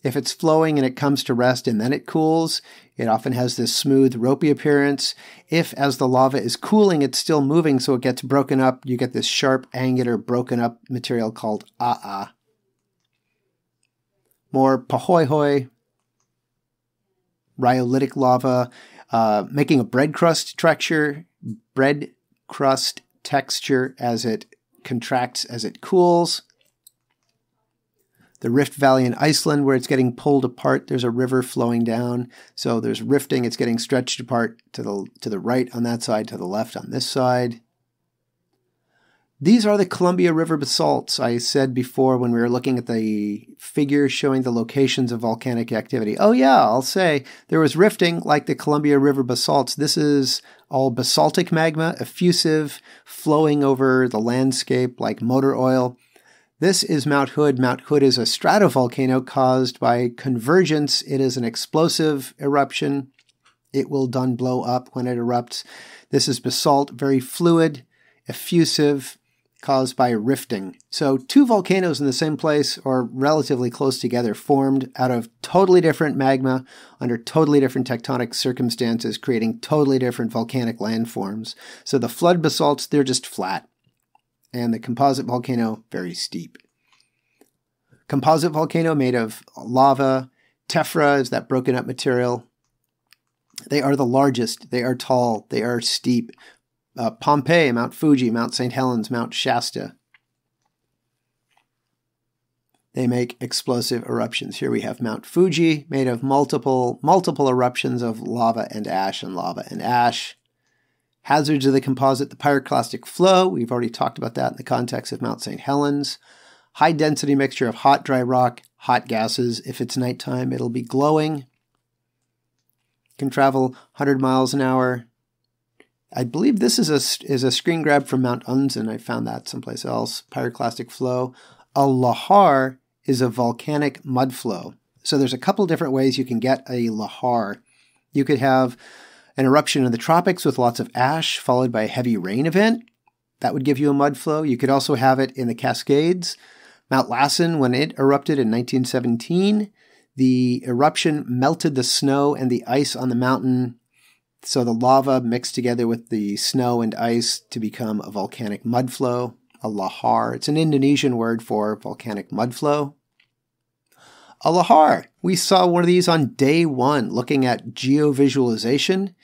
If it's flowing and it comes to rest and then it cools, it often has this smooth, ropey appearance. If, as the lava is cooling, it's still moving, so it gets broken up, you get this sharp, angular, broken up material called Aa. More Pahoehoe, rhyolitic lava, uh, making a bread crust texture, bread crust texture as it contracts as it cools. The Rift Valley in Iceland, where it's getting pulled apart, there's a river flowing down. So there's rifting, it's getting stretched apart to the, to the right on that side, to the left on this side. These are the Columbia River basalts I said before when we were looking at the figures showing the locations of volcanic activity. Oh, yeah, I'll say there was rifting like the Columbia River basalts. This is all basaltic magma, effusive, flowing over the landscape like motor oil. This is Mount Hood. Mount Hood is a stratovolcano caused by convergence. It is an explosive eruption. It will done blow up when it erupts. This is basalt, very fluid, effusive, caused by rifting. So, two volcanoes in the same place or relatively close together formed out of totally different magma under totally different tectonic circumstances, creating totally different volcanic landforms. So, the flood basalts, they're just flat, and the composite volcano, very steep. Composite volcano made of lava. Tephra is that broken up material. They are the largest. They are tall. They are steep uh, Pompeii, Mount Fuji, Mount St. Helens, Mount Shasta. They make explosive eruptions. Here we have Mount Fuji, made of multiple multiple eruptions of lava and ash and lava and ash. Hazards of the composite, the pyroclastic flow. We've already talked about that in the context of Mount St. Helens. High density mixture of hot, dry rock, hot gases. If it's nighttime, it'll be glowing. Can travel 100 miles an hour, I believe this is a, is a screen grab from Mount Unzen. I found that someplace else. Pyroclastic flow. A lahar is a volcanic mud flow. So there's a couple different ways you can get a lahar. You could have an eruption in the tropics with lots of ash followed by a heavy rain event. That would give you a mud flow. You could also have it in the Cascades. Mount Lassen, when it erupted in 1917, the eruption melted the snow and the ice on the mountain so the lava mixed together with the snow and ice to become a volcanic mud flow, a lahar. It's an Indonesian word for volcanic mud flow. A lahar. We saw one of these on day one looking at geovisualization.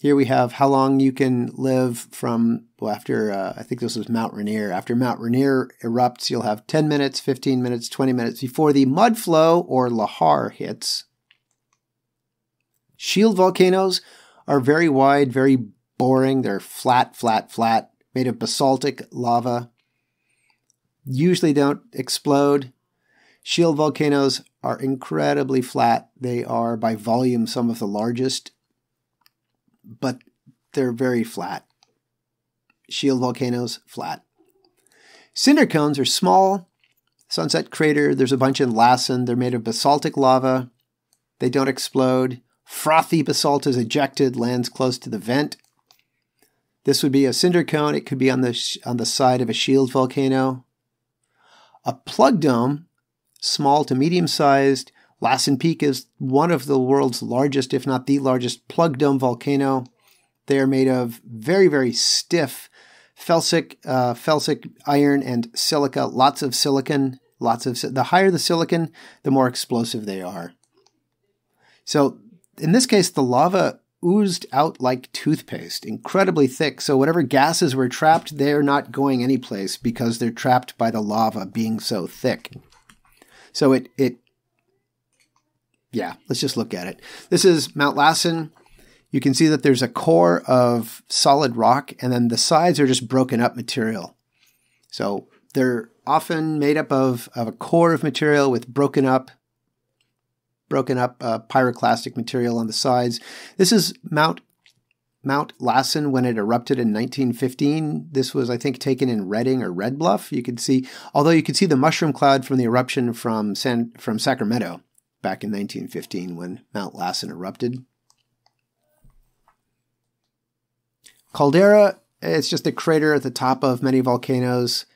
Here we have how long you can live from, well, after, uh, I think this was Mount Rainier. After Mount Rainier erupts, you'll have 10 minutes, 15 minutes, 20 minutes before the mud flow or lahar hits. Shield volcanoes are very wide, very boring. They're flat, flat, flat, made of basaltic lava. usually don't explode. Shield volcanoes are incredibly flat. They are, by volume, some of the largest, but they're very flat. Shield volcanoes, flat. Cinder cones are small. Sunset Crater, there's a bunch in Lassen. They're made of basaltic lava. They don't explode. Frothy basalt is ejected, lands close to the vent. This would be a cinder cone. It could be on the, on the side of a shield volcano. A plug dome small to medium sized. Lassen Peak is one of the world's largest, if not the largest, plug dome volcano. They are made of very, very stiff felsic, uh, felsic iron and silica, lots of silicon, lots of, the higher the silicon, the more explosive they are. So in this case, the lava oozed out like toothpaste, incredibly thick. So whatever gases were trapped, they're not going anyplace because they're trapped by the lava being so thick. So it it yeah, let's just look at it. This is Mount Lassen. You can see that there's a core of solid rock, and then the sides are just broken up material. So they're often made up of, of a core of material with broken up broken up uh, pyroclastic material on the sides. This is Mount Mount Lassen when it erupted in 1915. This was, I think, taken in Redding or Red Bluff. You could see, although you could see the mushroom cloud from the eruption from San, from Sacramento back in 1915 when Mount Lassen erupted. Caldera, it's just a crater at the top of many volcanoes.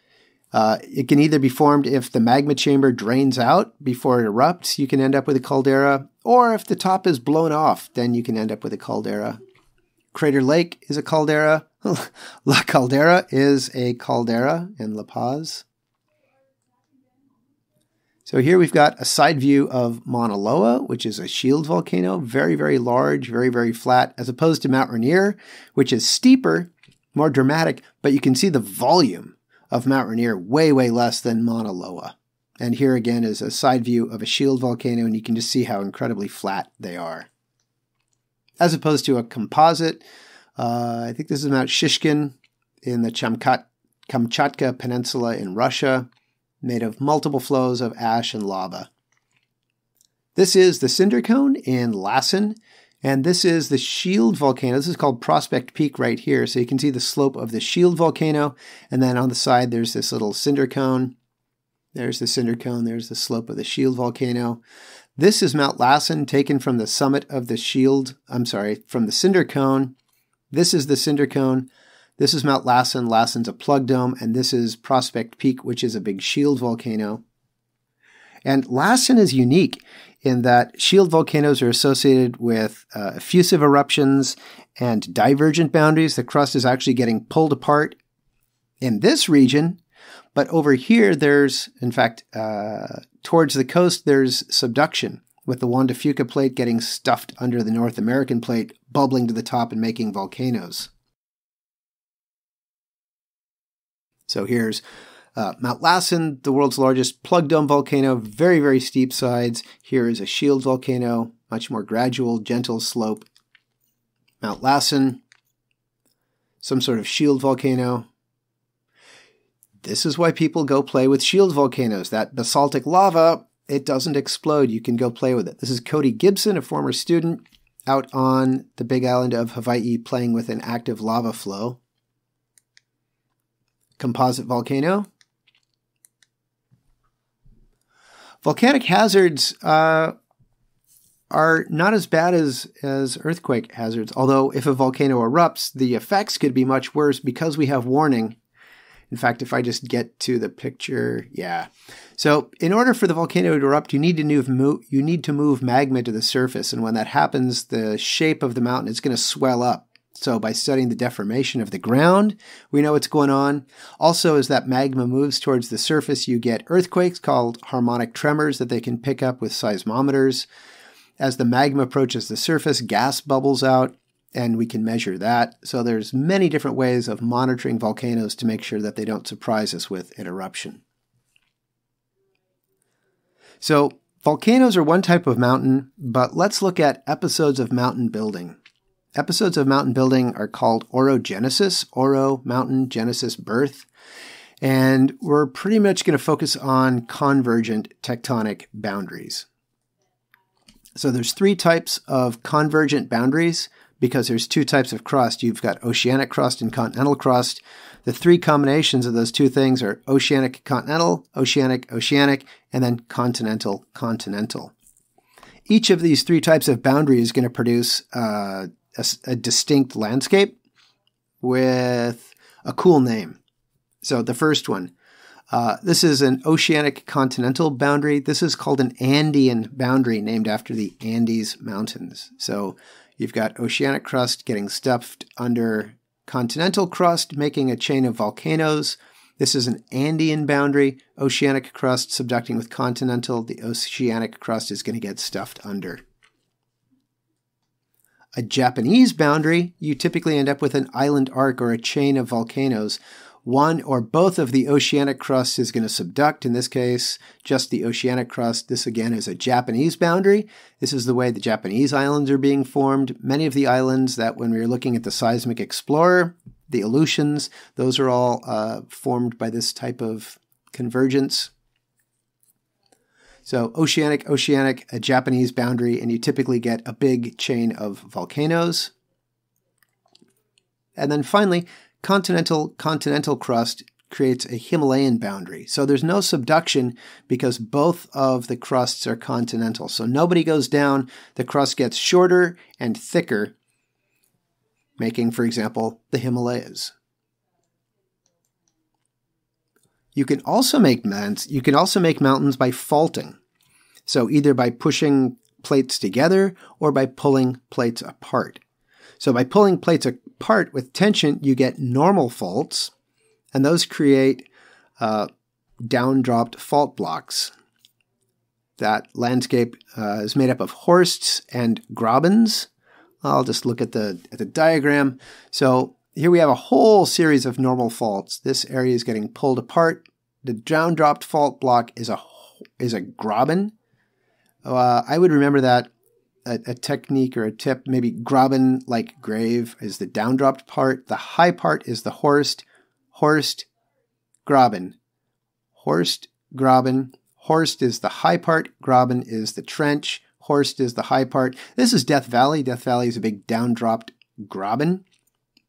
Uh, it can either be formed if the magma chamber drains out before it erupts, you can end up with a caldera, or if the top is blown off, then you can end up with a caldera. Crater Lake is a caldera. La Caldera is a caldera in La Paz. So here we've got a side view of Mauna Loa, which is a shield volcano, very, very large, very, very flat, as opposed to Mount Rainier, which is steeper, more dramatic, but you can see the volume of Mount Rainier way, way less than Mauna Loa. And here again is a side view of a shield volcano, and you can just see how incredibly flat they are as opposed to a composite. Uh, I think this is Mount Shishkin in the Chamkat, Kamchatka Peninsula in Russia, made of multiple flows of ash and lava. This is the cinder cone in Lassen, and this is the Shield volcano. This is called Prospect Peak right here. So you can see the slope of the Shield volcano, and then on the side there's this little cinder cone. There's the cinder cone, there's the slope of the Shield volcano. This is Mount Lassen taken from the summit of the shield, I'm sorry, from the cinder cone. This is the cinder cone. This is Mount Lassen. Lassen's a plug dome, and this is Prospect Peak, which is a big shield volcano. And Lassen is unique in that shield volcanoes are associated with uh, effusive eruptions and divergent boundaries. The crust is actually getting pulled apart. In this region, but over here, there's, in fact, uh, towards the coast, there's subduction, with the Juan de Fuca plate getting stuffed under the North American plate, bubbling to the top and making volcanoes. So here's uh, Mount Lassen, the world's largest plug dome volcano, very, very steep sides. Here is a shield volcano, much more gradual, gentle slope. Mount Lassen, some sort of shield volcano, this is why people go play with shield volcanoes. That basaltic lava, it doesn't explode. You can go play with it. This is Cody Gibson, a former student out on the big island of Hawaii playing with an active lava flow. Composite volcano. Volcanic hazards uh, are not as bad as, as earthquake hazards, although if a volcano erupts, the effects could be much worse because we have warning in fact, if I just get to the picture, yeah. So in order for the volcano to erupt, you need to move, you need to move magma to the surface. And when that happens, the shape of the mountain is going to swell up. So by studying the deformation of the ground, we know what's going on. Also, as that magma moves towards the surface, you get earthquakes called harmonic tremors that they can pick up with seismometers. As the magma approaches the surface, gas bubbles out and we can measure that. So there's many different ways of monitoring volcanoes to make sure that they don't surprise us with an eruption. So volcanoes are one type of mountain, but let's look at episodes of mountain building. Episodes of mountain building are called orogenesis, oro, mountain, genesis, birth. And we're pretty much going to focus on convergent tectonic boundaries. So there's three types of convergent boundaries because there's two types of crust. You've got oceanic crust and continental crust. The three combinations of those two things are oceanic continental, oceanic oceanic, and then continental continental. Each of these three types of boundary is going to produce uh, a, a distinct landscape with a cool name. So the first one, uh, this is an oceanic continental boundary. This is called an Andean boundary, named after the Andes Mountains. So you've got oceanic crust getting stuffed under continental crust, making a chain of volcanoes. This is an Andean boundary, oceanic crust subducting with continental. The oceanic crust is going to get stuffed under. A Japanese boundary, you typically end up with an island arc or a chain of volcanoes. One or both of the oceanic crusts is going to subduct. In this case, just the oceanic crust. This again is a Japanese boundary. This is the way the Japanese islands are being formed. Many of the islands that, when we were looking at the Seismic Explorer, the Aleutians, those are all uh, formed by this type of convergence. So oceanic, oceanic, a Japanese boundary, and you typically get a big chain of volcanoes. And then finally, continental continental crust creates a Himalayan boundary. So there's no subduction because both of the crusts are continental. So nobody goes down, the crust gets shorter and thicker, making, for example, the Himalayas. You can also make mountains. You can also make mountains by faulting. So either by pushing plates together or by pulling plates apart. So by pulling plates apart with tension, you get normal faults, and those create uh, down-dropped fault blocks. That landscape uh, is made up of horsts and grabens. I'll just look at the at the diagram. So here we have a whole series of normal faults. This area is getting pulled apart the down dropped fault block is a is a graben. Uh, I would remember that a, a, technique or a tip, maybe graben like grave is the down dropped part. The high part is the horst, horst, graben, horst, graben. Horst is the high part, graben is the trench, horst is the high part. This is Death Valley. Death Valley is a big down dropped graben.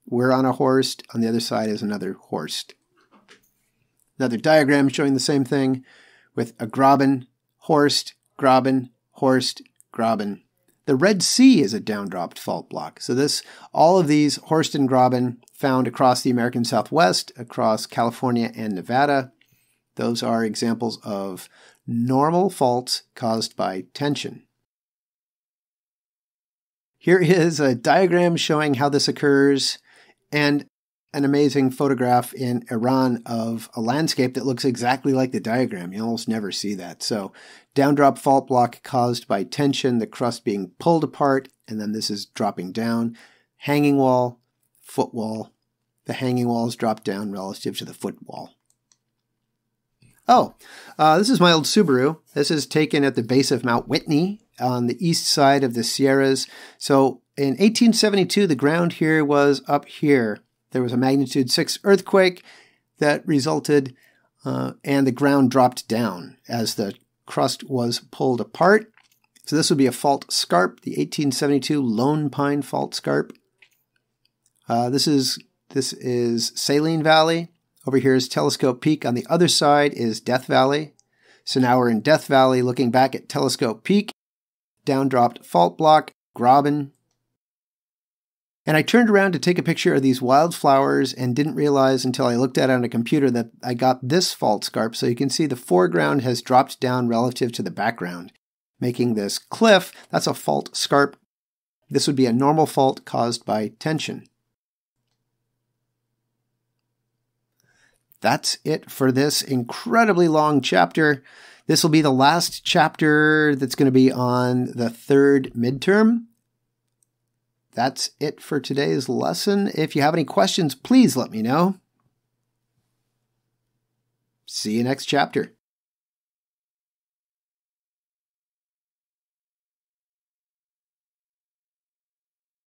We're on a horst. On the other side is another horst. Another diagram showing the same thing with a Graben, Horst, Graben, Horst, Graben. The Red Sea is a downdropped fault block. So this, all of these Horst and Graben found across the American Southwest, across California and Nevada. Those are examples of normal faults caused by tension. Here is a diagram showing how this occurs. And an amazing photograph in Iran of a landscape that looks exactly like the diagram. You almost never see that. So, downdrop fault block caused by tension, the crust being pulled apart, and then this is dropping down. Hanging wall, foot wall. The hanging walls drop down relative to the foot wall. Oh, uh, this is my old Subaru. This is taken at the base of Mount Whitney on the east side of the Sierras. So in 1872, the ground here was up here there was a magnitude 6 earthquake that resulted, uh, and the ground dropped down as the crust was pulled apart. So this would be a fault scarp, the 1872 Lone Pine Fault Scarp. Uh, this is this is Saline Valley. Over here is Telescope Peak. On the other side is Death Valley. So now we're in Death Valley looking back at Telescope Peak. down dropped fault block, Graben, and I turned around to take a picture of these wildflowers and didn't realize until I looked at it on a computer that I got this fault scarp. So you can see the foreground has dropped down relative to the background, making this cliff. That's a fault scarp. This would be a normal fault caused by tension. That's it for this incredibly long chapter. This will be the last chapter that's going to be on the third midterm. That's it for today's lesson. If you have any questions, please let me know. See you next chapter.